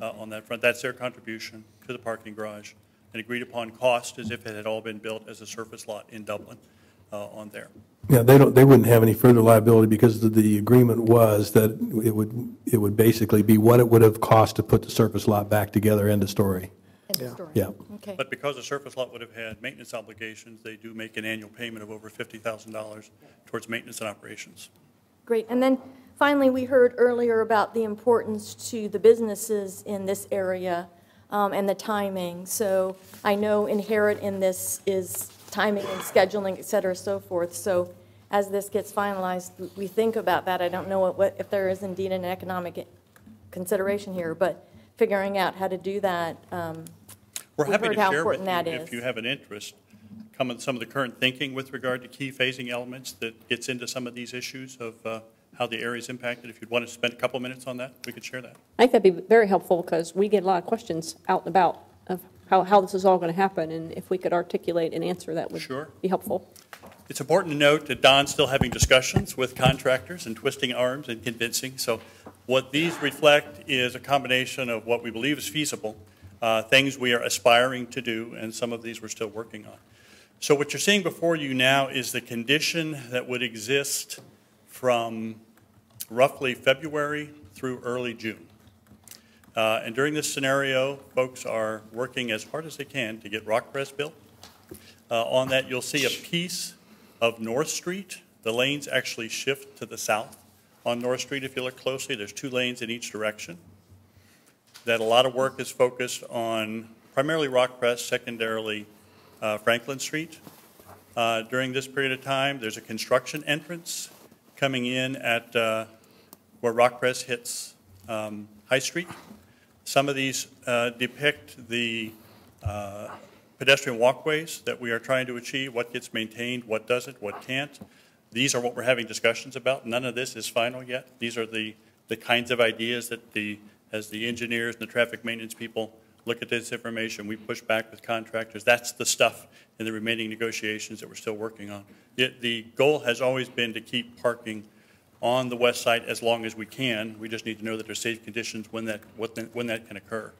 uh, on that front. That's their contribution to the parking garage. And agreed upon cost as if it had all been built as a surface lot in Dublin uh, on there. Yeah, they don't, they wouldn't have any further liability because the, the agreement was that it would, it would basically be what it would have cost to put the surface lot back together, end of story. End of story. Yeah. Okay. But because the surface lot would have had maintenance obligations, they do make an annual payment of over fifty thousand dollars towards maintenance and operations. Great. And then finally, we heard earlier about the importance to the businesses in this area um, and the timing. So I know inherent in this is timing and scheduling, et cetera, so forth. So as this gets finalized, we- think about that. I don't know what- what, if there is indeed an economic consideration here, but figuring out how to do that. um, We're happy to how share with you, that if is. you have an interest, some of the current thinking with regard to key phasing elements that gets into some of these issues of uh, how the area is impacted. If you'd want to spend a couple minutes on that, we could share that. I think that'd be very helpful because we get a lot of questions out and about of how, how this is all going to happen. And if we could articulate an answer, that would Sure. be helpful. It's important to note that Don's still having discussions with contractors and twisting arms and convincing. So what these reflect is a combination of what we believe is feasible, uh, things we are aspiring to do, and some of these we're still working on. So what you're seeing before you now is the condition that would exist from roughly February through early June. Uh, And during this scenario, folks are working as hard as they can to get Rock Cress built. Uh, On that, you'll see a piece of North Street. The lanes actually shift to the south on North Street. If you look closely, there's two lanes in each direction. That a lot of work is focused on primarily Rock Cress, secondarily uh, Franklin Street. Uh, During this period of time, there's a construction entrance coming in at uh, where Rock Cress hits um, High Street. Some of these uh, depict the uh, pedestrian walkways that we are trying to achieve, what gets maintained, what doesn't, what can't. These are what we're having discussions about. None of this is final yet. These are the, the kinds of ideas that the, as the engineers and the traffic maintenance people look at this information, we push back with contractors. That's the stuff in the remaining negotiations that we're still working on. The, the goal has always been to keep parking on the west side as long as we can. We just need to know that there's safe conditions when that, when that can occur.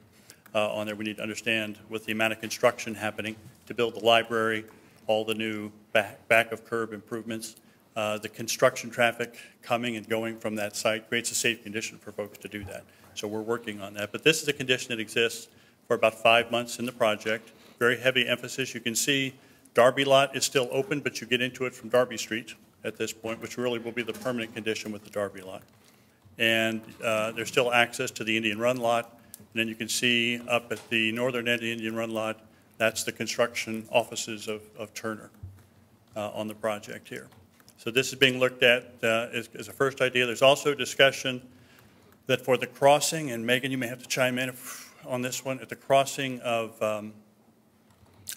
Uh, On there, we need to understand with the amount of construction happening to build the library, all the new back, back of curb improvements, uh, the construction traffic coming and going from that site creates a safe condition for folks to do that. So we're working on that. But this is a condition that exists for about five months in the project. Very heavy emphasis. You can see Darby lot is still open, but you get into it from Darby Street at this point, which really will be the permanent condition with the Darby lot. And uh, there's still access to the Indian Run lot. And then you can see up at the northern end of the Indian Run lot, that's the construction offices of of Turner uh, on the project here. So this is being looked at uh, as as a first idea. There's also discussion that for the crossing, and Megan, you may have to chime in if- on this one, at the crossing of um,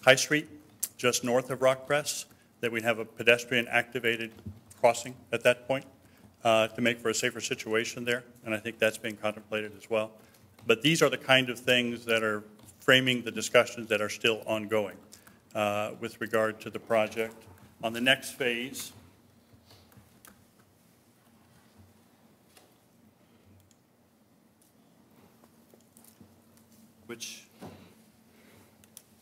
High Street, just north of Rock Cress, that we have a pedestrian-activated crossing at that point uh, to make for a safer situation there, and I think that's being contemplated as well. But these are the kind of things that are framing the discussions that are still ongoing uh, with regard to the project. On the next phase, which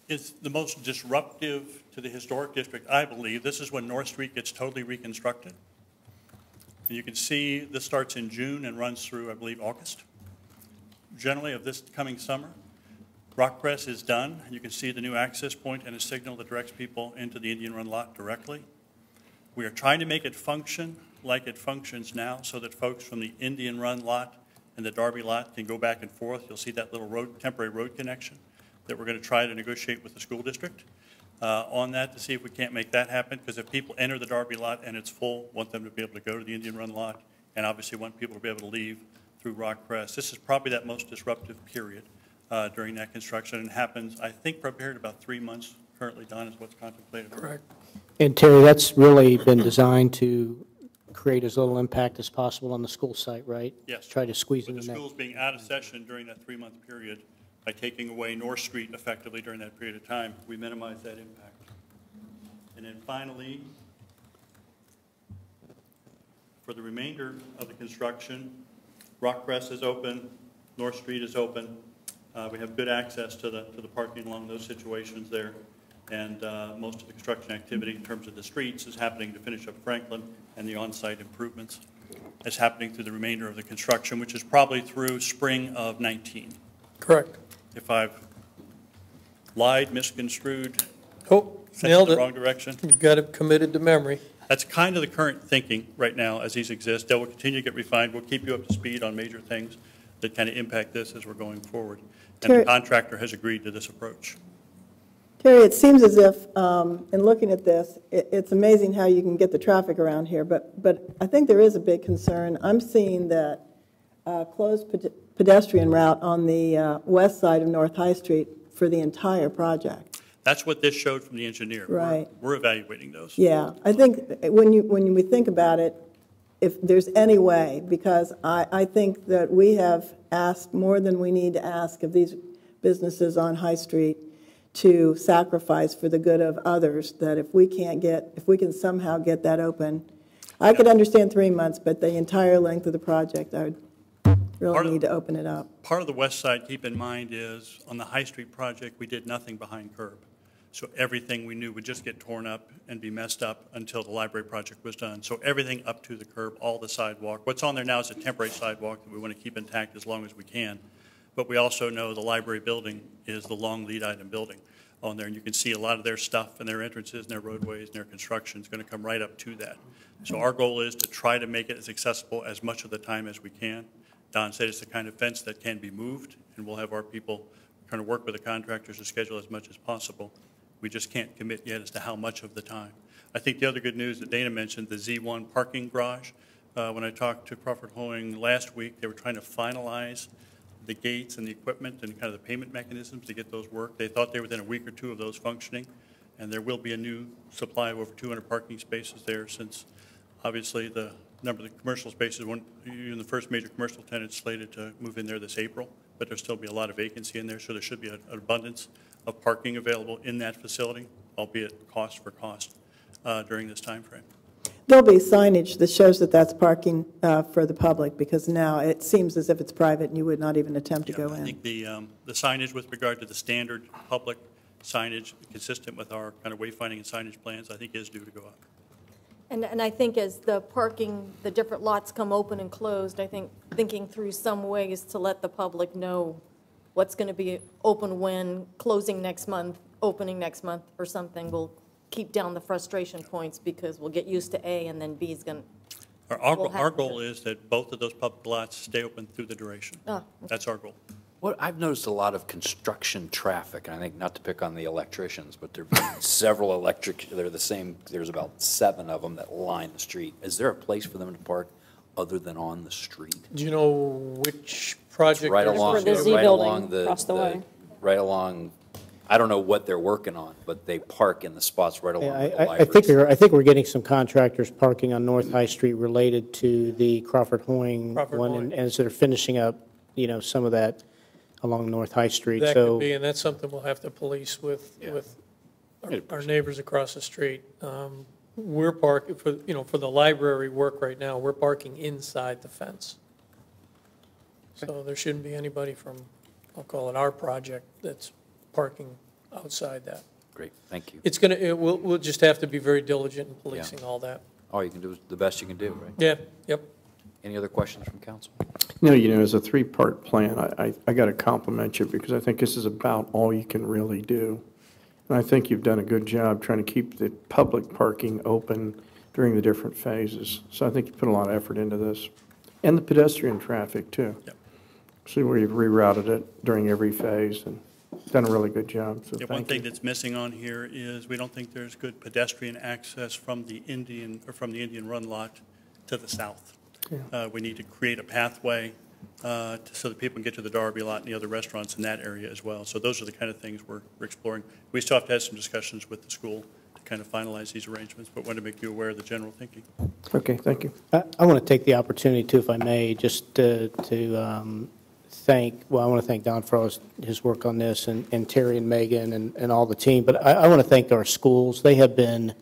is the most disruptive to the historic district, I believe. This is when North Street gets totally reconstructed. And you can see this starts in June and runs through, I believe, August, generally of this coming summer. Rock Cress is done. You can see the new access point and a signal that directs people into the Indian Run lot directly. We are trying to make it function like it functions now so that folks from the Indian Run lot and the Darby lot can go back and forth. You'll see that little road, temporary road connection that we're going to try to negotiate with the school district uh, on that to see if we can't make that happen. Because if people enter the Darby lot and it's full, want them to be able to go to the Indian Run lot, and obviously want people to be able to leave through Rock Cress. This is probably that most disruptive period uh, during that construction and happens, I think, of about three months currently, Don, is what's contemplated. Correct. And Terry, that's really been designed to create as little impact as possible on the school site, right? Yes. Try to squeeze in With the schools being out of session during that three-month period, by taking away North Street effectively during that period of time, we minimize that impact. And then finally, for the remainder of the construction, Rockcrest is open, North Street is open. Uh, We have good access to the, to the parking along those situations there. And uh, most of the construction activity in terms of the streets is happening to finish up Franklin, and the on-site improvements as happening through the remainder of the construction, which is probably through spring of 19. Correct. If I've lied, misconstrued, Oh, nailed in it. the wrong direction. You've got it committed to memory. That's kind of the current thinking right now as these exist. They will continue to get refined. We'll keep you up to speed on major things that kind of impact this as we're going forward. And the contractor has agreed to this approach. Terry, it seems as if, um, in looking at this, it- it's amazing how you can get the traffic around here, but, but I think there is a big concern. I'm seeing that uh, closed ped- pedestrian route on the uh, west side of North High Street for the entire project. That's what this showed from the engineer. We're- Right. We're evaluating those. Yeah, I think when you, when we think about it, if there's any way, because I, I think that we have asked more than we need to ask of these businesses on High Street to sacrifice for the good of others, that if we can't get, if we can somehow get that open, I could understand three months, but the entire length of the project, I would Part really of- need to open it up. Part of the west side, keep in mind, is on the High Street project, we did nothing behind curb. So everything we knew would just get torn up and be messed up until the library project was done. So everything up to the curb, all the sidewalk. What's on there now is a temporary sidewalk that we want to keep intact as long as we can. But we also know the library building is the long lead item building on there. And you can see a lot of their stuff and their entrances and their roadways and their construction is going to come right up to that. So our goal is to try to make it as accessible as much of the time as we can. Don said it's the kind of fence that can be moved, and we'll have our people kind of work with the contractors to schedule as much as possible. We just can't commit yet as to how much of the time. I think the other good news that Dana mentioned, the Z1 parking garage, uh, when I talked to Crawford Hoying last week, they were trying to finalize the gates and the equipment and kind of the payment mechanisms to get those work. They thought they were within a week or two of those functioning, and there will be a new supply of over 200 parking spaces there since obviously the number of the commercial spaces, one, even the first major commercial tenant slated to move in there this April, but there'll still be a lot of vacancy in there, so there should be an abundance of parking available in that facility, albeit cost for cost, uh, during this timeframe. There'll be signage that shows that that's parking uh, for the public, because now it seems as if it's private and you would not even attempt to go in. I in. think the, um, the signage with regard to the standard public signage, consistent with our kind of wayfinding and signage plans, I think is due to go up. And, and I think as the parking, the different lots come open and closed, I think thinking through some ways to let the public know what's going to be open when, closing next month, opening next month, or something will keep down the frustration points because we'll get used to A and then B is going to, Our, our, We'll goal- our have goal is that both of those public lots stay open through the duration. oh, That's our goal. What, I've noticed a lot of construction traffic, and I think, not to pick on the electricians, but there are several electric, they're the same, there's about seven of them that line the street. Is there a place for them to park other than on the street? Do you know which project? Right along, associated with? right along the, the- right along, I don't know what they're working on, but they park in the spots right Yeah, along I, the I- I library. think we're, I think we're getting some contractors parking on North High Street related to the Crawford Hoying Crawford one, Hoying. and and so they're finishing up, you know, some of that along North High Street, That so. could be, and that's something we'll have to police with, with our- our neighbors across the street. Um, We're parking, for, you know, for the library work right now, we're parking inside the fence. So there shouldn't be anybody from, I'll call it our project, that's parking outside that. Great, thank you. It's gonna, it, we'll, we'll just have to be very diligent in policing all that. All you can do is the best you can do, right? Yeah, yep. Any other questions from council? No, you know, as a three-part plan, I, I, I got to compliment you because I think this is about all you can really do. And I think you've done a good job trying to keep the public parking open during the different phases. So I think you put a lot of effort into this. And the pedestrian traffic, too. Yep. See where you've rerouted it during every phase and done a really good job, so Yeah, one thank thing you. that's missing on here is we don't think there's good pedestrian access from the Indian, or from the Indian Run lot to the south. Yeah. Uh, We need to create a pathway uh, to- so that people can get to the Darby lot and the other restaurants in that area as well. So those are the kind of things we're we're exploring. We still have to have some discussions with the school to kind of finalize these arrangements, but want to make you aware of the general thinking. Okay, thank you. I, I want to take the opportunity too, if I may, just to, to um, thank, well, I want to thank Don his, his work on this, and, and Terry and Megan and, and all the team, but I, I want to thank our schools. They have been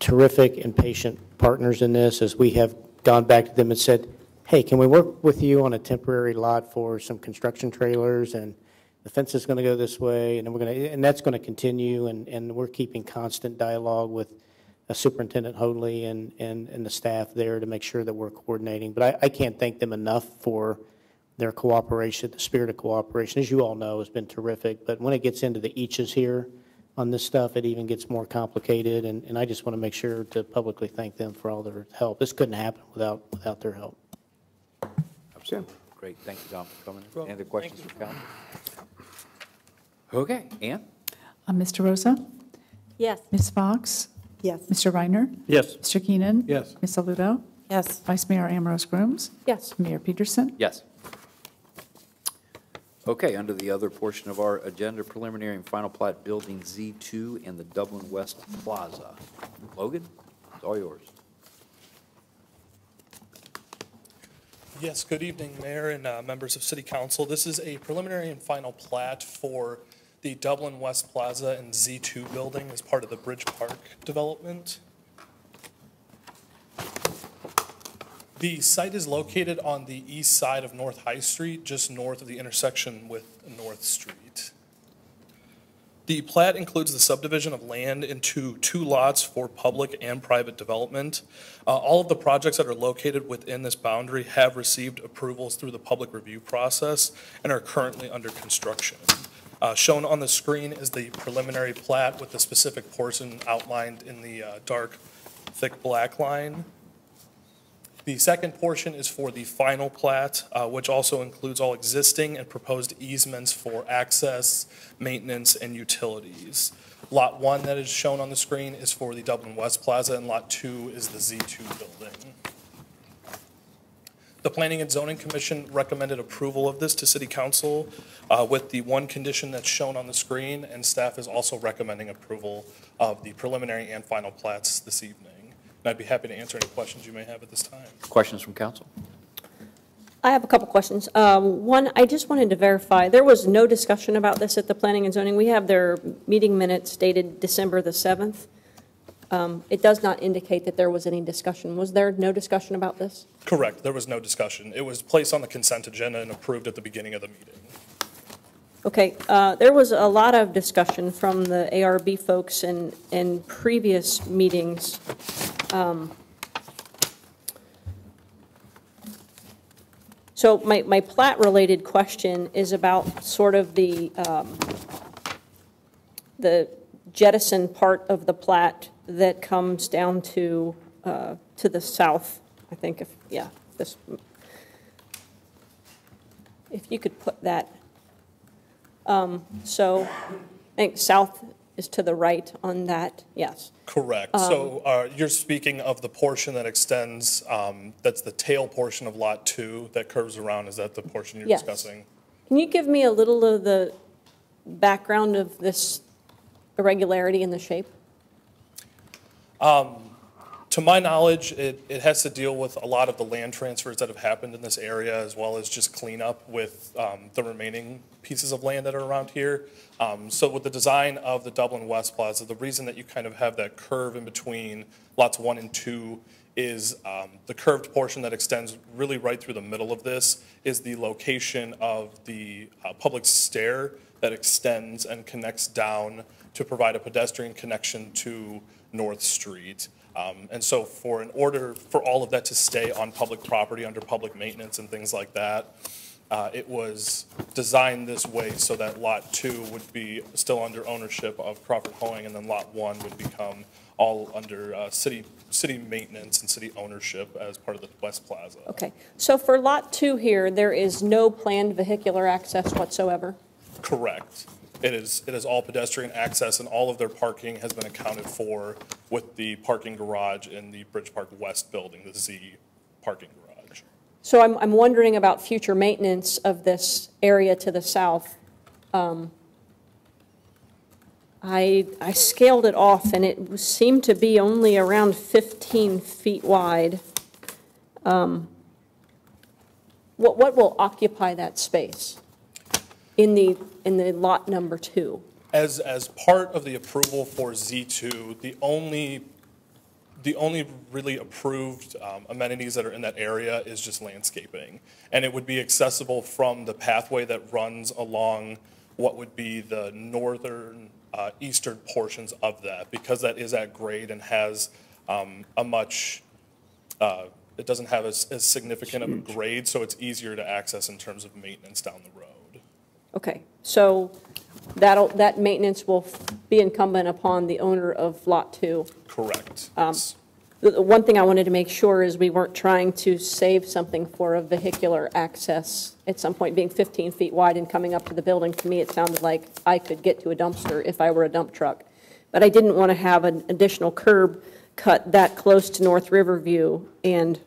terrific and patient partners in this, as we have gone back to them and said, hey, can we work with you on a temporary lot for some construction trailers, and the fence is going to go this way, and then we're going to, and that's going to continue, and, and we're keeping constant dialogue with uh, Superintendent Hoadley and, and, and the staff there to make sure that we're coordinating. But I, I can't thank them enough for their cooperation, the spirit of cooperation, as you all know, has been terrific. But when it gets into the eaches here on this stuff, it even gets more complicated, and, and I just want to make sure to publicly thank them for all their help. This couldn't happen without, without their help. Absolutely. Great, thank you, Tom, for coming. in. Any other questions from council? Okay, Ann? Uh, Mr. Rosa? Yes. Ms. Fox? Yes. Mr. Reiner? Yes. Mr. Keenan? Yes. Ms. Alutto? Yes. Vice Mayor Amorose Groomes? Yes. Mayor Peterson? Yes. Okay, under the other portion of our agenda, preliminary and final plat Building Z2 and the Dublin West Plaza. Logan, it's all yours. Yes, good evening, Mayor and uh, members of City Council. This is a preliminary and final plat for the Dublin West Plaza and Z2 building as part of the Bridge Park development. The site is located on the east side of North High Street, just north of the intersection with North Street. The plat includes the subdivision of land into two lots for public and private development. Uh, All of the projects that are located within this boundary have received approvals through the public review process and are currently under construction. Uh, Shown on the screen is the preliminary plat with the specific portion outlined in the uh, dark, thick black line. The second portion is for the final plat, uh, which also includes all existing and proposed easements for access, maintenance, and utilities. Lot one that is shown on the screen is for the Dublin West Plaza, and Lot two is the Z2 building. The Planning and Zoning Commission recommended approval of this to City Council uh, with the one condition that's shown on the screen, and staff is also recommending approval of the preliminary and final plats this evening. And I'd be happy to answer any questions you may have at this time. Questions from council? I have a couple questions. Um, One, I just wanted to verify, there was no discussion about this at the Planning and Zoning. We have their meeting minutes dated December the 7th. Um, It does not indicate that there was any discussion. Was there no discussion about this? Correct, there was no discussion. It was placed on the consent agenda and approved at the beginning of the meeting. Okay, uh, there was a lot of discussion from the ARB folks in, in previous meetings. Um, So my, my plat-related question is about sort of the, um, the, jettison part of the plat that comes down to, uh, to the south, I think, if, yeah, this. If you could put that. Um, So I think south is to the right on that, yes. Correct. Um, So uh, you're speaking of the portion that extends, um, that's the tail portion of Lot 2 that curves around. Is that the portion you're Yes. discussing? Can you give me a little of the background of this irregularity in the shape? Um, To my knowledge, it, it has to deal with a lot of the land transfers that have happened in this area, as well as just cleanup with um, the remaining pieces of land that are around here. Um, So with the design of the Dublin West Plaza, the reason that you kind of have that curve in between lots one and two is um, the curved portion that extends really right through the middle of this is the location of the uh, public stair that extends and connects down to provide a pedestrian connection to North Street. Um, And so for, in order for all of that to stay on public property under public maintenance and things like that, uh, it was designed this way so that Lot 2 would be still under ownership of Crawford Hoying, and then Lot 1 would become all under uh, city, city maintenance and city ownership as part of the West Plaza. Okay, so for Lot 2 here, there is no planned vehicular access whatsoever? Correct. It is, it is all pedestrian access, and all of their parking has been accounted for with the parking garage in the Bridge Park West building, the Z parking garage. So I'm, I'm wondering about future maintenance of this area to the south. Um, I, I scaled it off, and it seemed to be only around 15 feet wide. Um, What, what will occupy that space in the, in the lot number two? As, as part of the approval for Z2, the only, the only really approved um, amenities that are in that area is just landscaping. And it would be accessible from the pathway that runs along what would be the northern, uh, eastern portions of that, because that is at grade and has um, a much, uh, it doesn't have as, as significant of a grade, so it's easier to access in terms of maintenance down the road. Okay, so that'll, that maintenance will be incumbent upon the owner of Lot 2? Correct. Um, The the one thing I wanted to make sure is we weren't trying to save something for a vehicular access at some point, being 15 feet wide and coming up to the building. To me, it sounded like I could get to a dumpster if I were a dump truck. But I didn't want to have an additional curb cut that close to North Riverview and,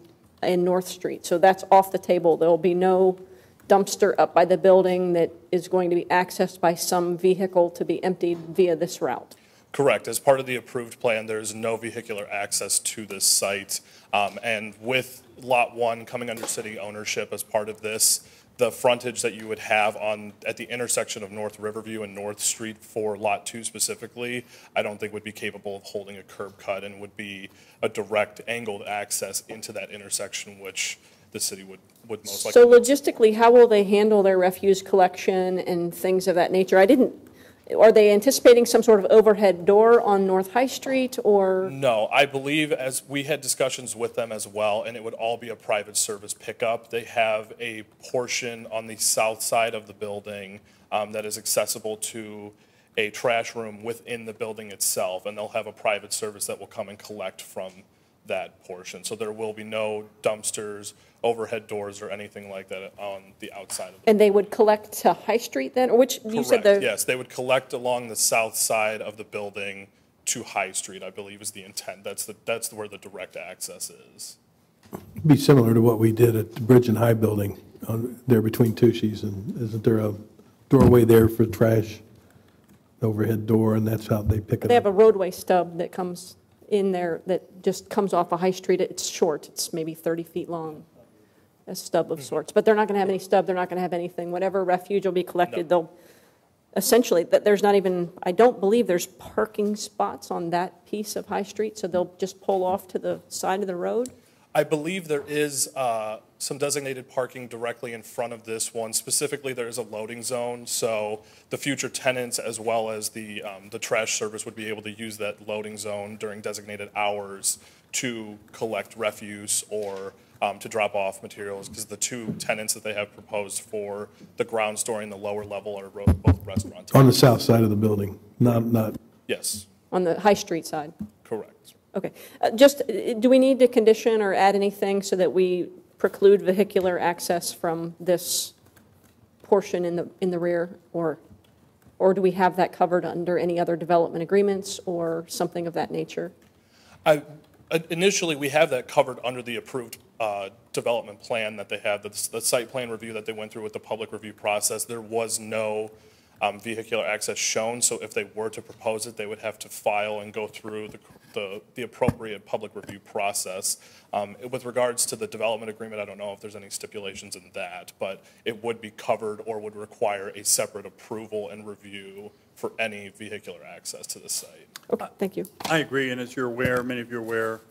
and North Street. So that's off the table. There'll be no dumpster up by the building that is going to be accessed by some vehicle to be emptied via this route. Correct. As part of the approved plan, there is no vehicular access to this site. Um, And with Lot 1 coming under city ownership as part of this, the frontage that you would have on, at the intersection of North Riverview and North Street for Lot 2 specifically, I don't think would be capable of holding a curb cut and would be a direct angled access into that intersection, which the city would, would most likely. So logistically, how will they handle their refuse collection and things of that nature? I didn't, are they anticipating some sort of overhead door on North High Street, or? No, I believe as we had discussions with them as well, and it would all be a private service pickup. They have a portion on the south side of the building um, that is accessible to a trash room within the building itself, and they'll have a private service that will come and collect from that portion. So there will be no dumpsters, overhead doors, or anything like that on the outside of And they would collect to High Street then, or which, you said Correct, the? yes. They would collect along the south side of the building to High Street, I believe is the intent. That's the, that's where the direct access is. Be similar to what we did at the Bridge and High Building, on, there between Tucci's, and isn't there a doorway there for trash? Overhead door, and that's how they pick it up? They have a roadway stub that comes in there that just comes off a High Street. It's short, it's maybe 30 feet long, a stub of mm-hmm. sorts. But they're not going to have any stub, they're not going to have anything. Whatever refuge will be collected, they'll, essentially, that there's not even, I don't believe there's parking spots on that piece of High Street, so they'll just pull off to the side of the road? I believe there is uh, some designated parking directly in front of this one. Specifically, there is a loading zone, so the future tenants as well as the, um, the trash service would be able to use that loading zone during designated hours to collect refuse or um, to drop off materials, because the two tenants that they have proposed for the ground story and the lower level are both restaurants. On the south side of the building, not, not Yes, on the High Street side? Okay. Uh, Just, uh, do we need to condition or add anything so that we preclude vehicular access from this portion in the, in the rear? Or, or do we have that covered under any other development agreements or something of that nature? I, uh, initially, we have that covered under the approved uh, development plan that they have, the, the site plan review that they went through with the public review process. There was no um, vehicular access shown, so if they were to propose it, they would have to file and go through the, the, the appropriate public review process. Um, With regards to the development agreement, I don't know if there's any stipulations in that, but it would be covered or would require a separate approval and review for any vehicular access to the site. Okay, thank you. I agree, and as you're aware, many of you are aware,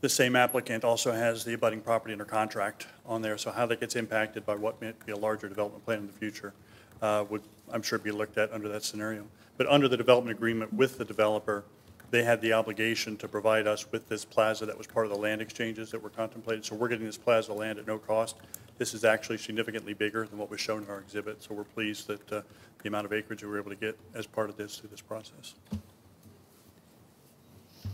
the same applicant also has the abutting property under contract on there, so how that gets impacted by what may be a larger development plan in the future uh, would, I'm sure, be looked at under that scenario. But under the development agreement with the developer, they had the obligation to provide us with this plaza that was part of the land exchanges that were contemplated. So we're getting this plaza land at no cost. This is actually significantly bigger than what was shown in our exhibit, so we're pleased that uh, the amount of acreage we were able to get as part of this through this process.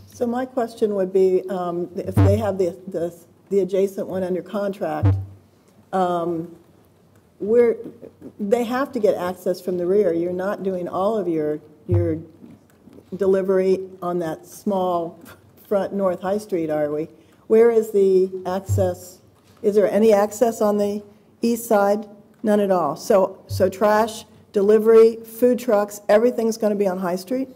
So my question would be, um, if they have the, the, the adjacent one under contract, um, where, they have to get access from the rear. You're not doing all of your, your delivery on that small front North High Street, are we? Where is the access? Is there any access on the east side? None at all. So, so trash, delivery, food trucks, everything's going to be on High Street?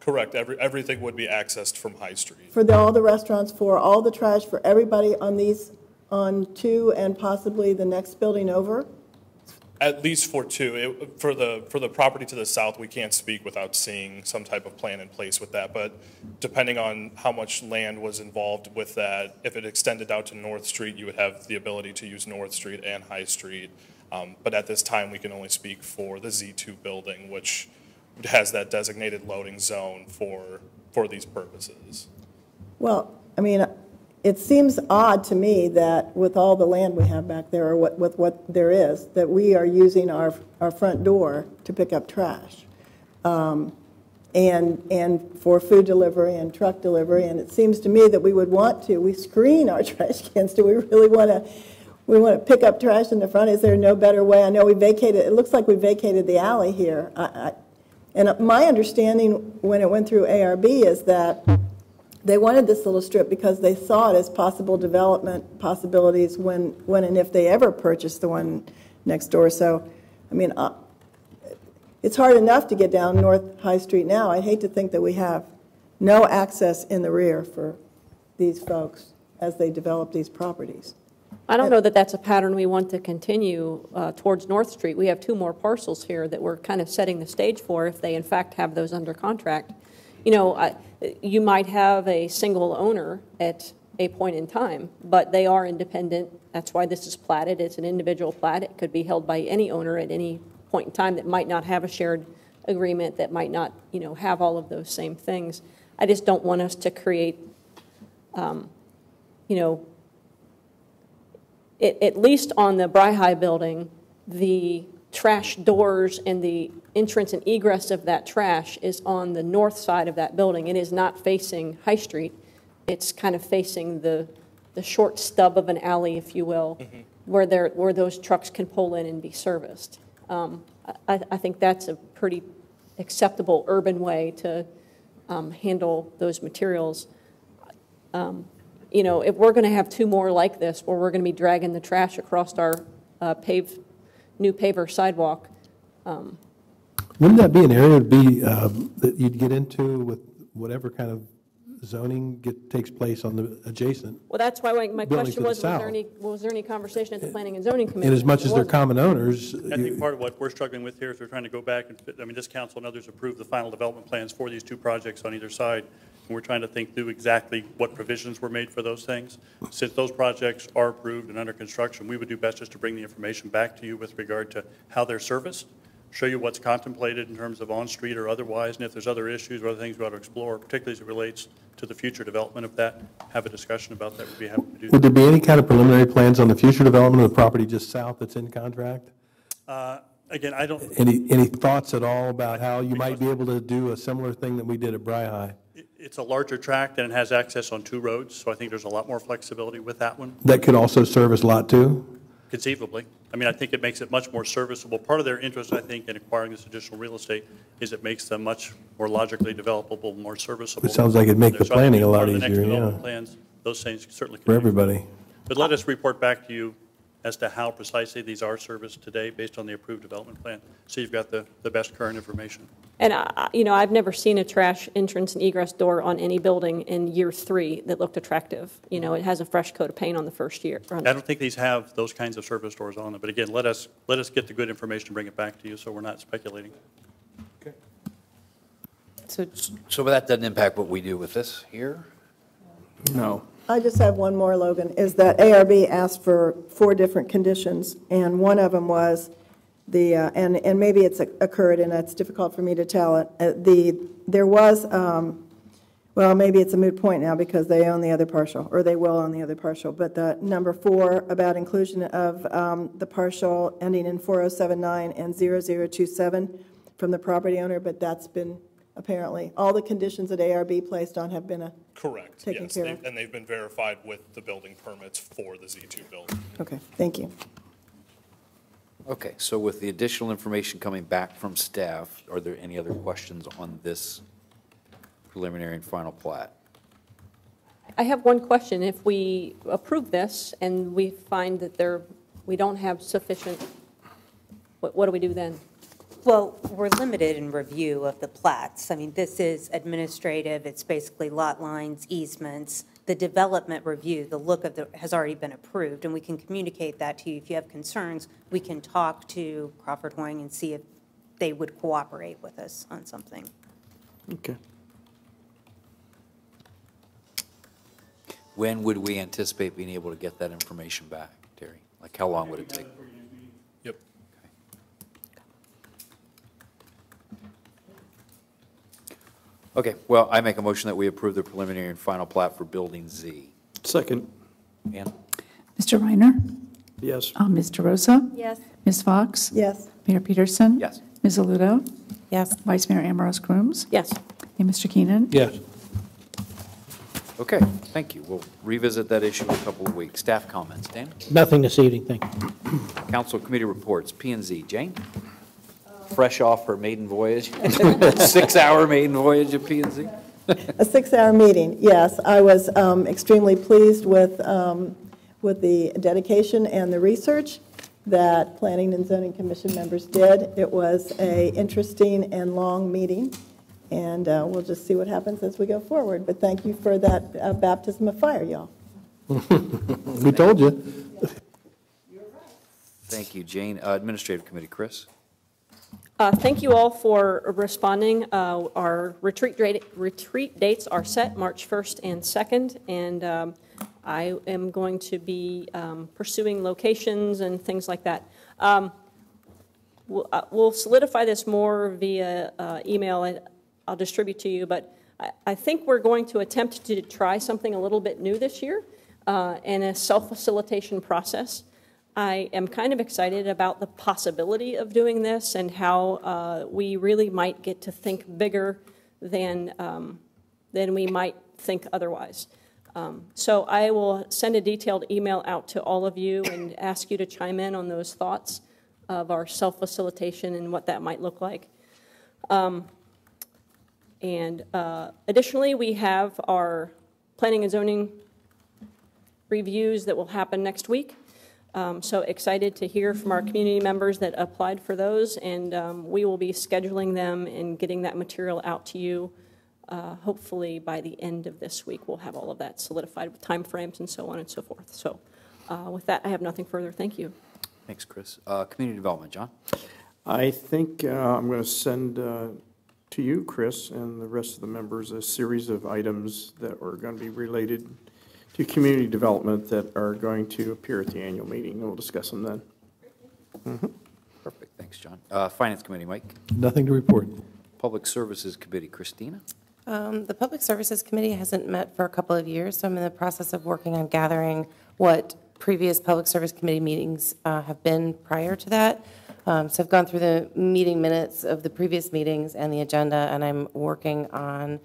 Correct, every, everything would be accessed from High Street. For the, all the restaurants, for all the trash, for everybody on these, on two and possibly the next building over? At least for two. It- For the, for the property to the south, we can't speak without seeing some type of plan in place with that. But depending on how much land was involved with that, if it extended out to North Street, you would have the ability to use North Street and High Street. Um, But at this time, we can only speak for the Z2 building, which has that designated loading zone for, for these purposes. Well, I mean, it seems odd to me that with all the land we have back there, or what, with what there is, that we are using our, our front door to pick up trash. Um, And, and for food delivery and truck delivery, and it seems to me that we would want to, we screen our trash cans, do we really want to, we want to pick up trash in the front? Is there no better way? I know we vacated, it looks like we vacated the alley here. I, I, and my understanding when it went through ARB is that they wanted this little strip because they saw it as possible development possibilities when, when and if they ever purchased the one next door. So, I mean, uh, it's hard enough to get down North High Street now. I hate to think that we have no access in the rear for these folks as they develop these properties. I don't know that that's a pattern we want to continue uh, towards North Street. We have two more parcels here that we're kind of setting the stage for if they in fact have those under contract. You know, I- you might have a single owner at a point in time, but they are independent. That's why this is platted. It's an individual plat. It could be held by any owner at any point in time that might not have a shared agreement, that might not, you know, have all of those same things. I just don't want us to create, um, you know, at, at least on the Bry building, the trash doors and the entrance and egress of that trash is on the north side of that building. It is not facing High Street. It's kind of facing the, the short stub of an alley, if you will, where there, where those trucks can pull in and be serviced. Um, I, I think that's a pretty acceptable urban way to um, handle those materials. Um, you know, if we're going to have two more like this, where we're going to be dragging the trash across our uh, paved, new paver sidewalk, um, Wouldn't that be an area be, um, that you'd get into with whatever kind of zoning get, takes place on the adjacent? well, that's why my- my question to the was, was there any, was there any conversation at the Planning and Zoning Committee? And as much as they're common owners, I think part of what we're struggling with here is we're trying to go back and, fit- I mean, this council and others approved the final development plans for these two projects on either side. And we're trying to think through exactly what provisions were made for those things. Since those projects are approved and under construction, we would do best just to bring the information back to you with regard to how they're serviced, show you what's contemplated in terms of on-street or otherwise, and if there's other issues or other things we ought to explore, particularly as it relates to the future development of that, have a discussion about that, we'd be happy to do would there be any kind of preliminary plans on the future development of the property just south that's in contract? Uh, Again, I don't, Any, any thoughts at all about how you might be able to do a similar thing that we did at BriHi? It's a larger tract and it has access on two roads, so I think there's a lot more flexibility with that one. That could also serve service Lot 2? Conceivably. I mean, I think it makes it much more serviceable. Part of their interest, I think, in acquiring this additional real estate is it makes them much more logically developable, more serviceable. It sounds like it'd make the So I think planning a lot of the next easier, development yeah. Plans, those things certainly. can For be- everybody. But let us report back to you as to how precisely these are serviced today based on the approved development plan, so you've got the, the best current information. And, I- I- you know, I've never seen a trash entrance and egress door on any building in year three that looked attractive. You know, it has a fresh coat of paint on the first year. I don't think these have those kinds of service doors on them, but again, let us, let us get the good information, and bring it back to you, so we're not speculating. Okay. So So that doesn't impact what we do with this here? No. I just have one more, Logan, is that ARB asked for four different conditions, and one of them was the, uh, and, and maybe it's occurred, and it's difficult for me to tell it, uh, the, there was, um, well, maybe it's a moot point now because they own the other partial, or they will own the other partial, but the number four about inclusion of um, the partial ending in 4079 and 0027 from the property owner, but that's been apparently, all the conditions that ARB placed on have been a Correct, Taken yes. care They- of. And they've been verified with the building permits for the Z2 building. Okay, thank you. Okay, so with the additional information coming back from staff, are there any other questions on this preliminary and final plat? I have one question. If we approve this and we find that there, we don't have sufficient, what, what do we do then? Well, we're limited in review of the plats. I mean, this is administrative, it's basically lot lines, easements. The development review, the look of the, has already been approved, and we can communicate that to you. If you have concerns, we can talk to Crawford Hoying and see if they would cooperate with us on something. Okay. When would we anticipate being able to get that information back, Terry? Like, how long would it take? Okay, well, I make a motion that we approve the preliminary and final plat for Building Z. Second. Ann? Mr. Reiner? Yes. Uh, Ms. DeRosa? Yes. Ms. Fox? Yes. Mayor Peterson? Yes. Ms. Alutto? Yes. Vice Mayor Amorose Groomes? Yes. And Mr. Keenan? Yes. Okay, thank you. We'll revisit that issue in a couple of weeks. Staff comments, Dan? Nothing this evening, thank you. Council committee reports, P and Z. Jane? Fresh off her maiden voyage, six-hour maiden voyage of P and Z? A six-hour meeting, yes. I was um, extremely pleased with, um, with the dedication and the research that Planning and Zoning Commission members did. It was a interesting and long meeting, and uh, we'll just see what happens as we go forward. But thank you for that uh, baptism of fire, y'all. We told you. Thank you, Jane. Uh, Administrative committee, Chris? Uh, Thank you all for responding. Uh, Our retreat date- retreat dates are set, March 1st and 2nd, and um, I am going to be um, pursuing locations and things like that. Um, We'll uh, we'll solidify this more via uh, email, and I'll distribute to you, but I- I think we're going to attempt to try something a little bit new this year, uh, and a self-facilitation process. I am kind of excited about the possibility of doing this and how uh, we really might get to think bigger than, um, than we might think otherwise. Um, So I will send a detailed email out to all of you and ask you to chime in on those thoughts of our self-facilitation and what that might look like. Um, And uh, additionally, we have our planning and zoning reviews that will happen next week. Um, So excited to hear from our community members that applied for those, and um, we will be scheduling them and getting that material out to you. uh, Hopefully, by the end of this week, we'll have all of that solidified with timeframes and so on and so forth. So uh, with that, I have nothing further. Thank you. Thanks, Chris. Uh, Community development, John? I think uh, I'm going to send uh, to you, Chris, and the rest of the members, a series of items that are going to be related to community development that are going to appear at the annual meeting, and we'll discuss them then. Mhm. Perfect, thanks, John. Uh, Finance committee, Mike? Nothing to report. Public services committee, Christina? Um, The Public Services Committee hasn't met for a couple of years, so I'm in the process of working on gathering what previous Public Service Committee meetings uh, have been prior to that. Um, So I've gone through the meeting minutes of the previous meetings and the agenda, and I'm working on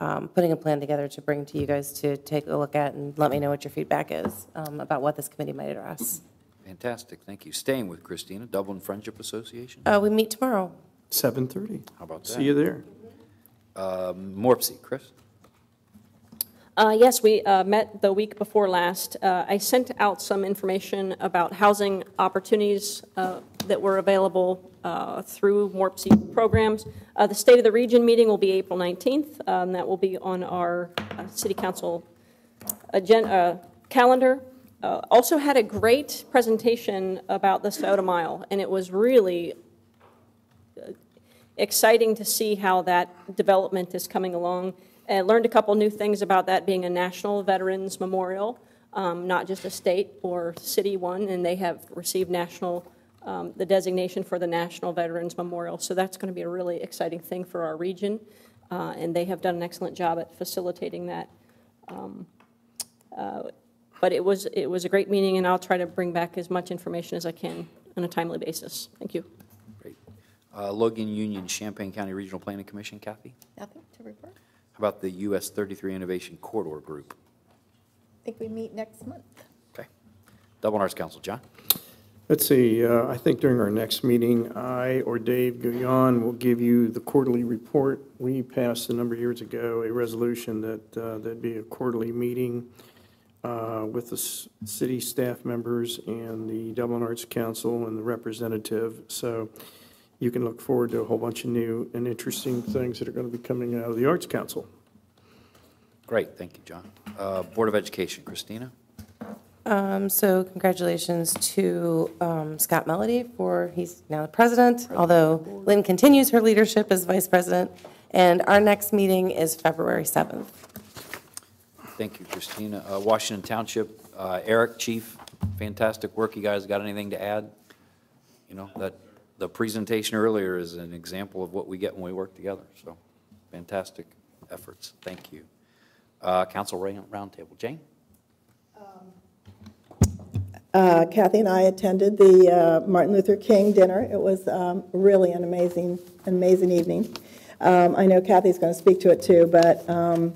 um, putting a plan together to bring to you guys to take a look at and let me know what your feedback is um, about what this committee might address. Fantastic, thank you. Staying with Christina, Dublin Friendship Association? Uh, We meet tomorrow. 7:30. How about that? See you there. Um, MORPC, Chris? Uh, Yes, we uh, met the week before last. Uh, I sent out some information about housing opportunities uh, that were available uh, through MORPC programs. Uh, The State of the Region meeting will be April 19th. um, That will be on our city council agenda, calendar. Also had a great presentation about the Scioto Mile, and it was really exciting to see how that development is coming along. I learned a couple new things about that being a National Veterans Memorial, um, not just a state or city one, and they have received national, um, the designation for the National Veterans Memorial. So that's going to be a really exciting thing for our region, uh, and they have done an excellent job at facilitating that. Um, uh, But it was, it was a great meeting, and I'll try to bring back as much information as I can on a timely basis. Thank you. Uh, Logan Union Champaign County Regional Planning Commission, Kathy? Nothing to report. How about the US 33 Innovation Corridor Group? I think we meet next month. Okay. Dublin Arts Council, John? Let's see, uh, I think during our next meeting, I or Dave Guion will give you the quarterly report. We passed a number of years ago a resolution that uh, there'd be a quarterly meeting uh, with the s- city staff members and the Dublin Arts Council and the representative. So you can look forward to a whole bunch of new and interesting things that are going to be coming out of the Arts Council. Great, thank you, John. Uh, Board of Education, Christina? Um, So congratulations to um, Scott Melody for, he's now the president, although Lynn continues her leadership as vice president. And our next meeting is February 7th. Thank you, Christina. Uh, Washington Township, uh, Eric, Chief, fantastic work. You guys got anything to add? You know, that, the presentation earlier is an example of what we get when we work together, so fantastic efforts. Thank you. Uh, Council Roundtable, Jane? Uh, Kathy and I attended the uh, Martin Luther King dinner. It was um, really an amazing, amazing evening. Um, I know Kathy's going to speak to it too, but um,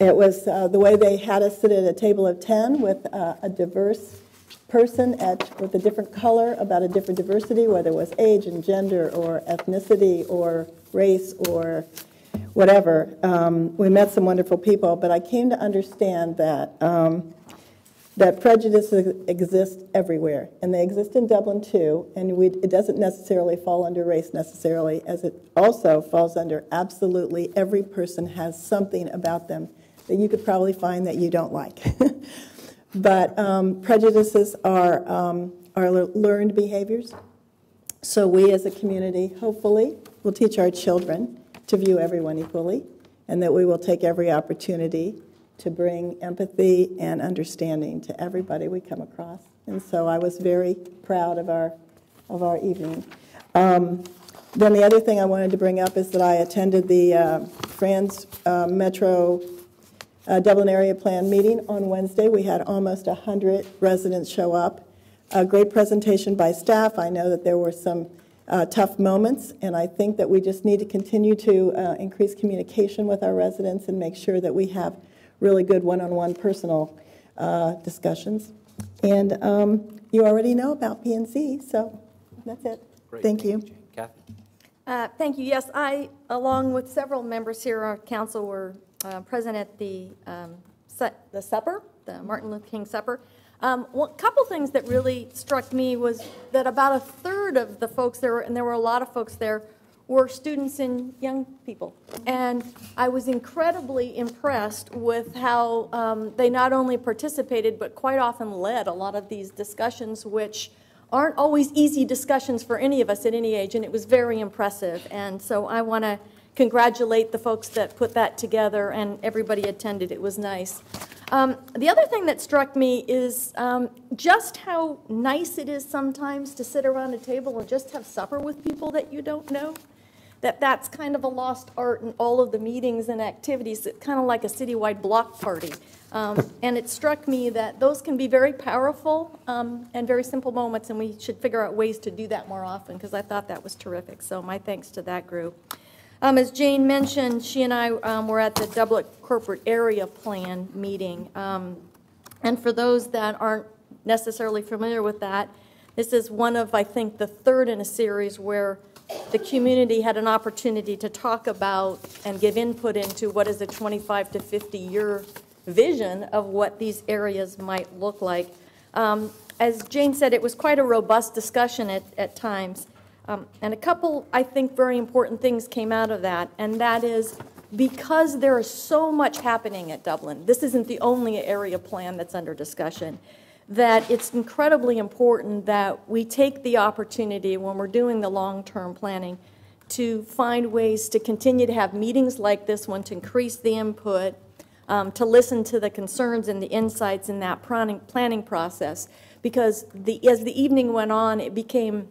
it was uh, the way they had us sit at a table of 10 with uh, a diverse person at, with a different color about a different diversity, whether it was age and gender or ethnicity or race or whatever. Um, we met some wonderful people, but I came to understand that um, that prejudices exist everywhere, and they exist in Dublin too, and we, it doesn't necessarily fall under race necessarily, as it also falls under absolutely every person has something about them that you could probably find that you don't like. but um, prejudices are, um, are learned behaviors. So we as a community, hopefully, will teach our children to view everyone equally, and that we will take every opportunity to bring empathy and understanding to everybody we come across. And so I was very proud of our, of our evening. Um, Then the other thing I wanted to bring up is that I attended the uh, Frantz uh, Metro uh, Dublin Area Plan meeting on Wednesday. We had almost 100 residents show up. A great presentation by staff. I know that there were some uh, tough moments, and I think that we just need to continue to uh, increase communication with our residents and make sure that we have really good one-on-one personal uh, discussions. And um, you already know about PNC, so that's it. Thank you. Kathy? Uh, Thank you. Yes, I, along with several members here, our council were uh, present at the, um, the supper, the Martin Luther King supper. Um, One couple things that really struck me was that about a third of the folks there, and there were a lot of folks there, were students and young people. And I was incredibly impressed with how um, they not only participated, but quite often led a lot of these discussions, which aren't always easy discussions for any of us at any age, and it was very impressive. And so I want to congratulate the folks that put that together, and everybody attended. It was nice. Um, the other thing that struck me is um, just how nice it is sometimes to sit around a table and just have supper with people that you don't know. that that's kind of a lost art in all of the meetings and activities, It's kind of like a citywide block party. Um, And it struck me that those can be very powerful um, and very simple moments, and we should figure out ways to do that more often, because I thought that was terrific. So my thanks to that group. Um, As Jane mentioned, she and I um, were at the Dublin Corporate Area Plan meeting. Um, And for those that aren't necessarily familiar with that, this is one of, I think, the third in a series where the community had an opportunity to talk about and give input into what is a 25 to 50-year vision of what these areas might look like. Um, As Jane said, it was quite a robust discussion at, at times. Um, And a couple, I think, very important things came out of that, and that is because there is so much happening at Dublin, this isn't the only area plan that's under discussion, that it's incredibly important that we take the opportunity when we're doing the long-term planning to find ways to continue to have meetings like this one, to increase the input, um, to listen to the concerns and the insights in that planning, process. Because the, as the evening went on, it became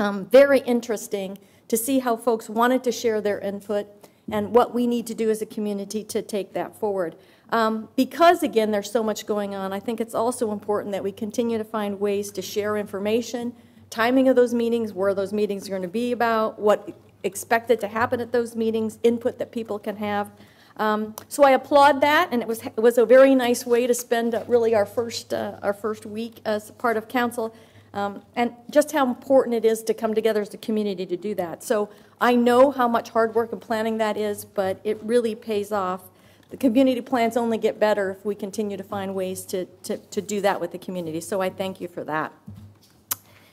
um, very interesting to see how folks wanted to share their input and what we need to do as a community to take that forward. Um, Because, again, there's so much going on, I think it's also important that we continue to find ways to share information, timing of those meetings, where those meetings are going to be about, what expected to happen at those meetings, input that people can have. Um, So I applaud that, and it was, it was a very nice way to spend uh, really our first, uh, our first week as part of council, um, and just how important it is to come together as a community to do that. So I know how much hard work and planning that is, but it really pays off. The community plans only get better if we continue to find ways to, to, to do that with the community. So I thank you for that.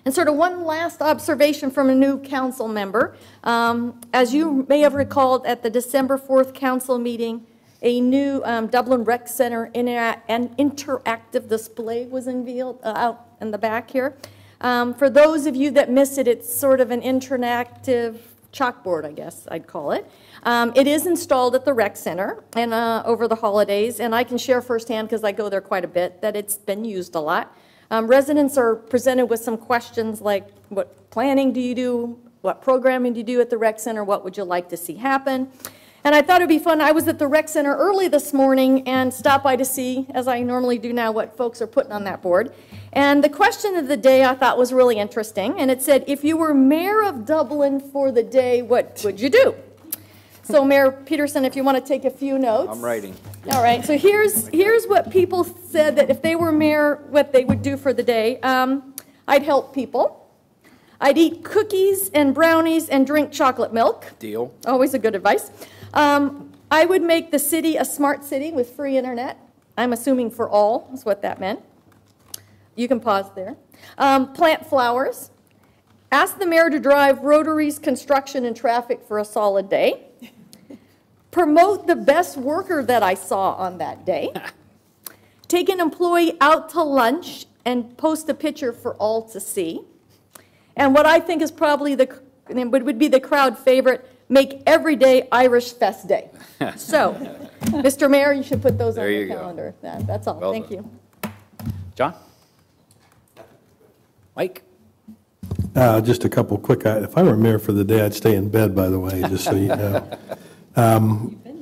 And sort of one last observation from a new council member. Um, As you may have recalled, at the December 4th council meeting, a new um, Dublin Rec Center intera- an interactive display was unveiled uh, in the back here. Um, For those of you that missed it, it's sort of an interactive chalkboard, I guess I'd call it. Um, It is installed at the rec center and uh, over the holidays, and I can share firsthand, because I go there quite a bit, that it's been used a lot. Um, Residents are presented with some questions like, what planning do you do? What programming do you do at the rec center? What would you like to see happen? And I thought it'd be fun, I was at the rec center early this morning and stopped by to see, as I normally do now, what folks are putting on that board. And the question of the day I thought was really interesting, and it said, if you were mayor of Dublin for the day, what would you do? So Mayor Peterson, if you want to take a few notes. I'm writing. All right, so here's, here's what people said that if they were mayor, what they would do for the day. Um, I'd help people. I'd eat cookies and brownies and drink chocolate milk. Deal. Always a good advice. Um, I would make the city a smart city with free internet. I'm assuming for all is what that meant. You can pause there. Um, plant flowers. Ask the mayor to drive Rotary's construction and traffic for a solid day. Promote the best worker that I saw on that day. Take an employee out to lunch and post a picture for all to see. And what I think is probably the, would would be the crowd favorite, make every day Irish Fest Day. So, Mr. Mayor, you should put those on There your you go. calendar. That- That's all. Well Thank done. you. John? Mike? Uh, Just a couple quick, i- if I were mayor for the day, I'd stay in bed, by the way, just so you know. Um, you've been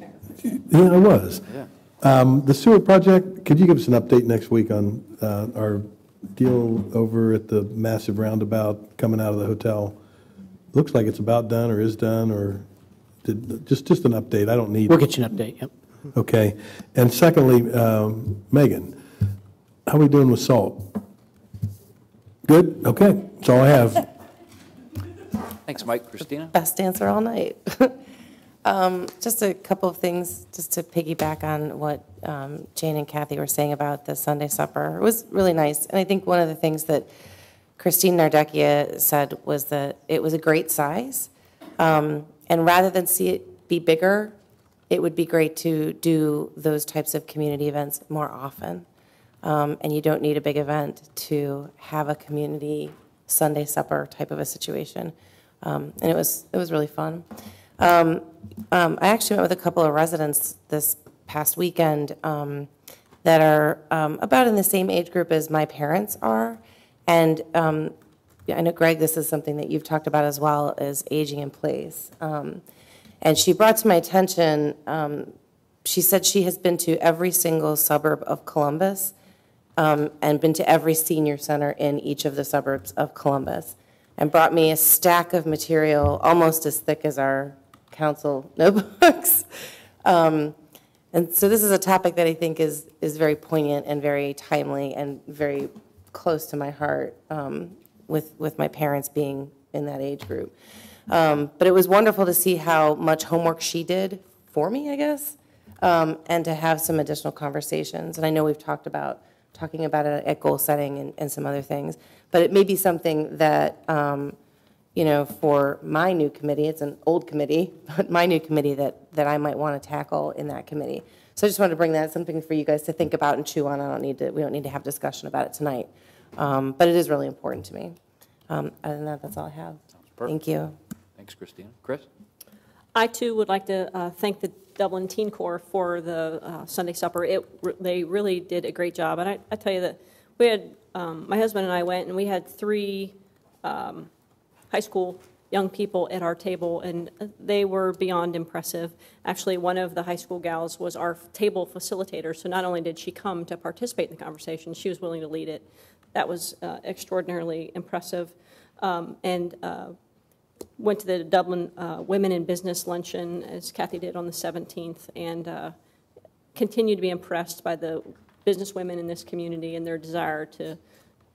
there Yeah, I was. Um, The sewer project, could you give us an update next week on uh, our deal over at the massive roundabout coming out of the hotel? Looks like it's about done or is done, or did, just, just an update, I don't need. We'll get you an update, yep. Okay. And secondly, um, Megan, how are we doing with salt? Good? Okay, that's all I have. Thanks, Mike. Christina? Best answer all night. Um, Just a couple of things, just to piggyback on what um, Jane and Kathy were saying about the Sunday supper. It was really nice, and I think one of the things that Christine Nardekia said was that it was a great size, Um, and rather than see it be bigger, it would be great to do those types of community events more often. Um, And you don't need a big event to have a community Sunday supper type of a situation. Um, And it was, it was really fun. Um, um, I actually met with a couple of residents this past weekend um, that are about in the same age group as my parents are. And um, I know Greg, this is something that you've talked about as well, is aging in place. Um, And she brought to my attention, um, she said she has been to every single suburb of Columbus um, and been to every senior center in each of the suburbs of Columbus, and brought me a stack of material almost as thick as our council notebooks. Um, And so this is a topic that I think is, is very poignant and very timely and very close to my heart um, with, with my parents being in that age group. Um, But it was wonderful to see how much homework she did for me, I guess, um, and to have some additional conversations. And I know we've talked about, talking about it at goal setting and, and some other things. But it may be something that, um, you know, for my new committee, it's an old committee, but my new committee that, that I might want to tackle in that committee. So I just wanted to bring that, something for you guys to think about and chew on. I don't need to, we don't need to have discussion about it tonight. Um, But it is really important to me. Um, Other than that, that's all I have. Thank you. Thanks, Christina. Chris? I too would like to uh, thank the Dublin Teen Corps for the uh, Sunday supper. It, they really did a great job. And I, I tell you that we had, um, my husband and I went and we had three um, high school young people at our table and they were beyond impressive. Actually, one of the high school gals was our table facilitator. So not only did she come to participate in the conversation, she was willing to lead it. That was uh, extraordinarily impressive. Um, and uh, went to the Dublin uh, Women in Business Luncheon, as Kathy did on the 17th, and uh, continue to be impressed by the business women in this community and their desire to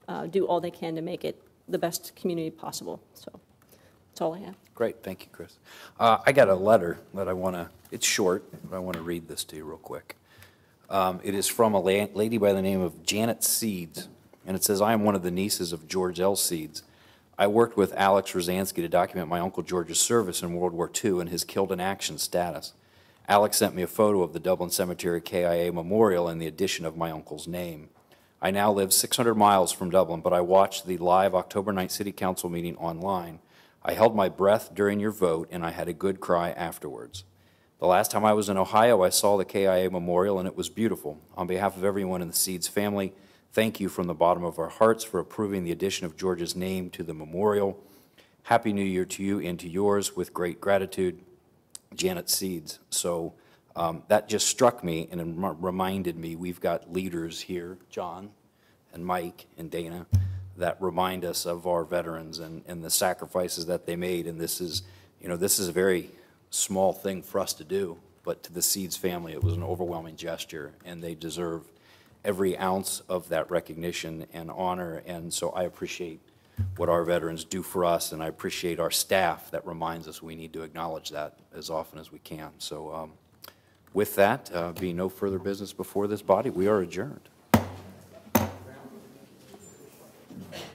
uh, do all they can to make it the best community possible. So that's all I have. Great, thank you, Chris. Uh, I got a letter that I want to, it's short, but I want to read this to you real quick. Um, It is from a la- lady by the name of Janet Seeds, and it says, "I am one of the nieces of George L. Seeds. I worked with Alex Rosansky to document my Uncle George's service in World War II and his killed in action status. Alex sent me a photo of the Dublin Cemetery KIA Memorial and the addition of my uncle's name. I now live 600 miles from Dublin, but I watched the live October 9th City Council meeting online. I held my breath during your vote, and I had a good cry afterwards. The last time I was in Ohio, I saw the KIA Memorial, and it was beautiful. On behalf of everyone in the Seeds family, thank you from the bottom of our hearts for approving the addition of George's name to the memorial. Happy New Year to you and to yours with great gratitude, Janet Seeds. So um, that just struck me and reminded me, we've got leaders here, John and Mike and Dana, that remind us of our veterans and, and the sacrifices that they made. And this is, you know, this is a very small thing for us to do, but to the Seeds family, it was an overwhelming gesture, and they deserve every ounce of that recognition and honor. And so I appreciate what our veterans do for us, and I appreciate our staff that reminds us we need to acknowledge that as often as we can. So um, with that, uh, being no further business before this body, we are adjourned. Thank you.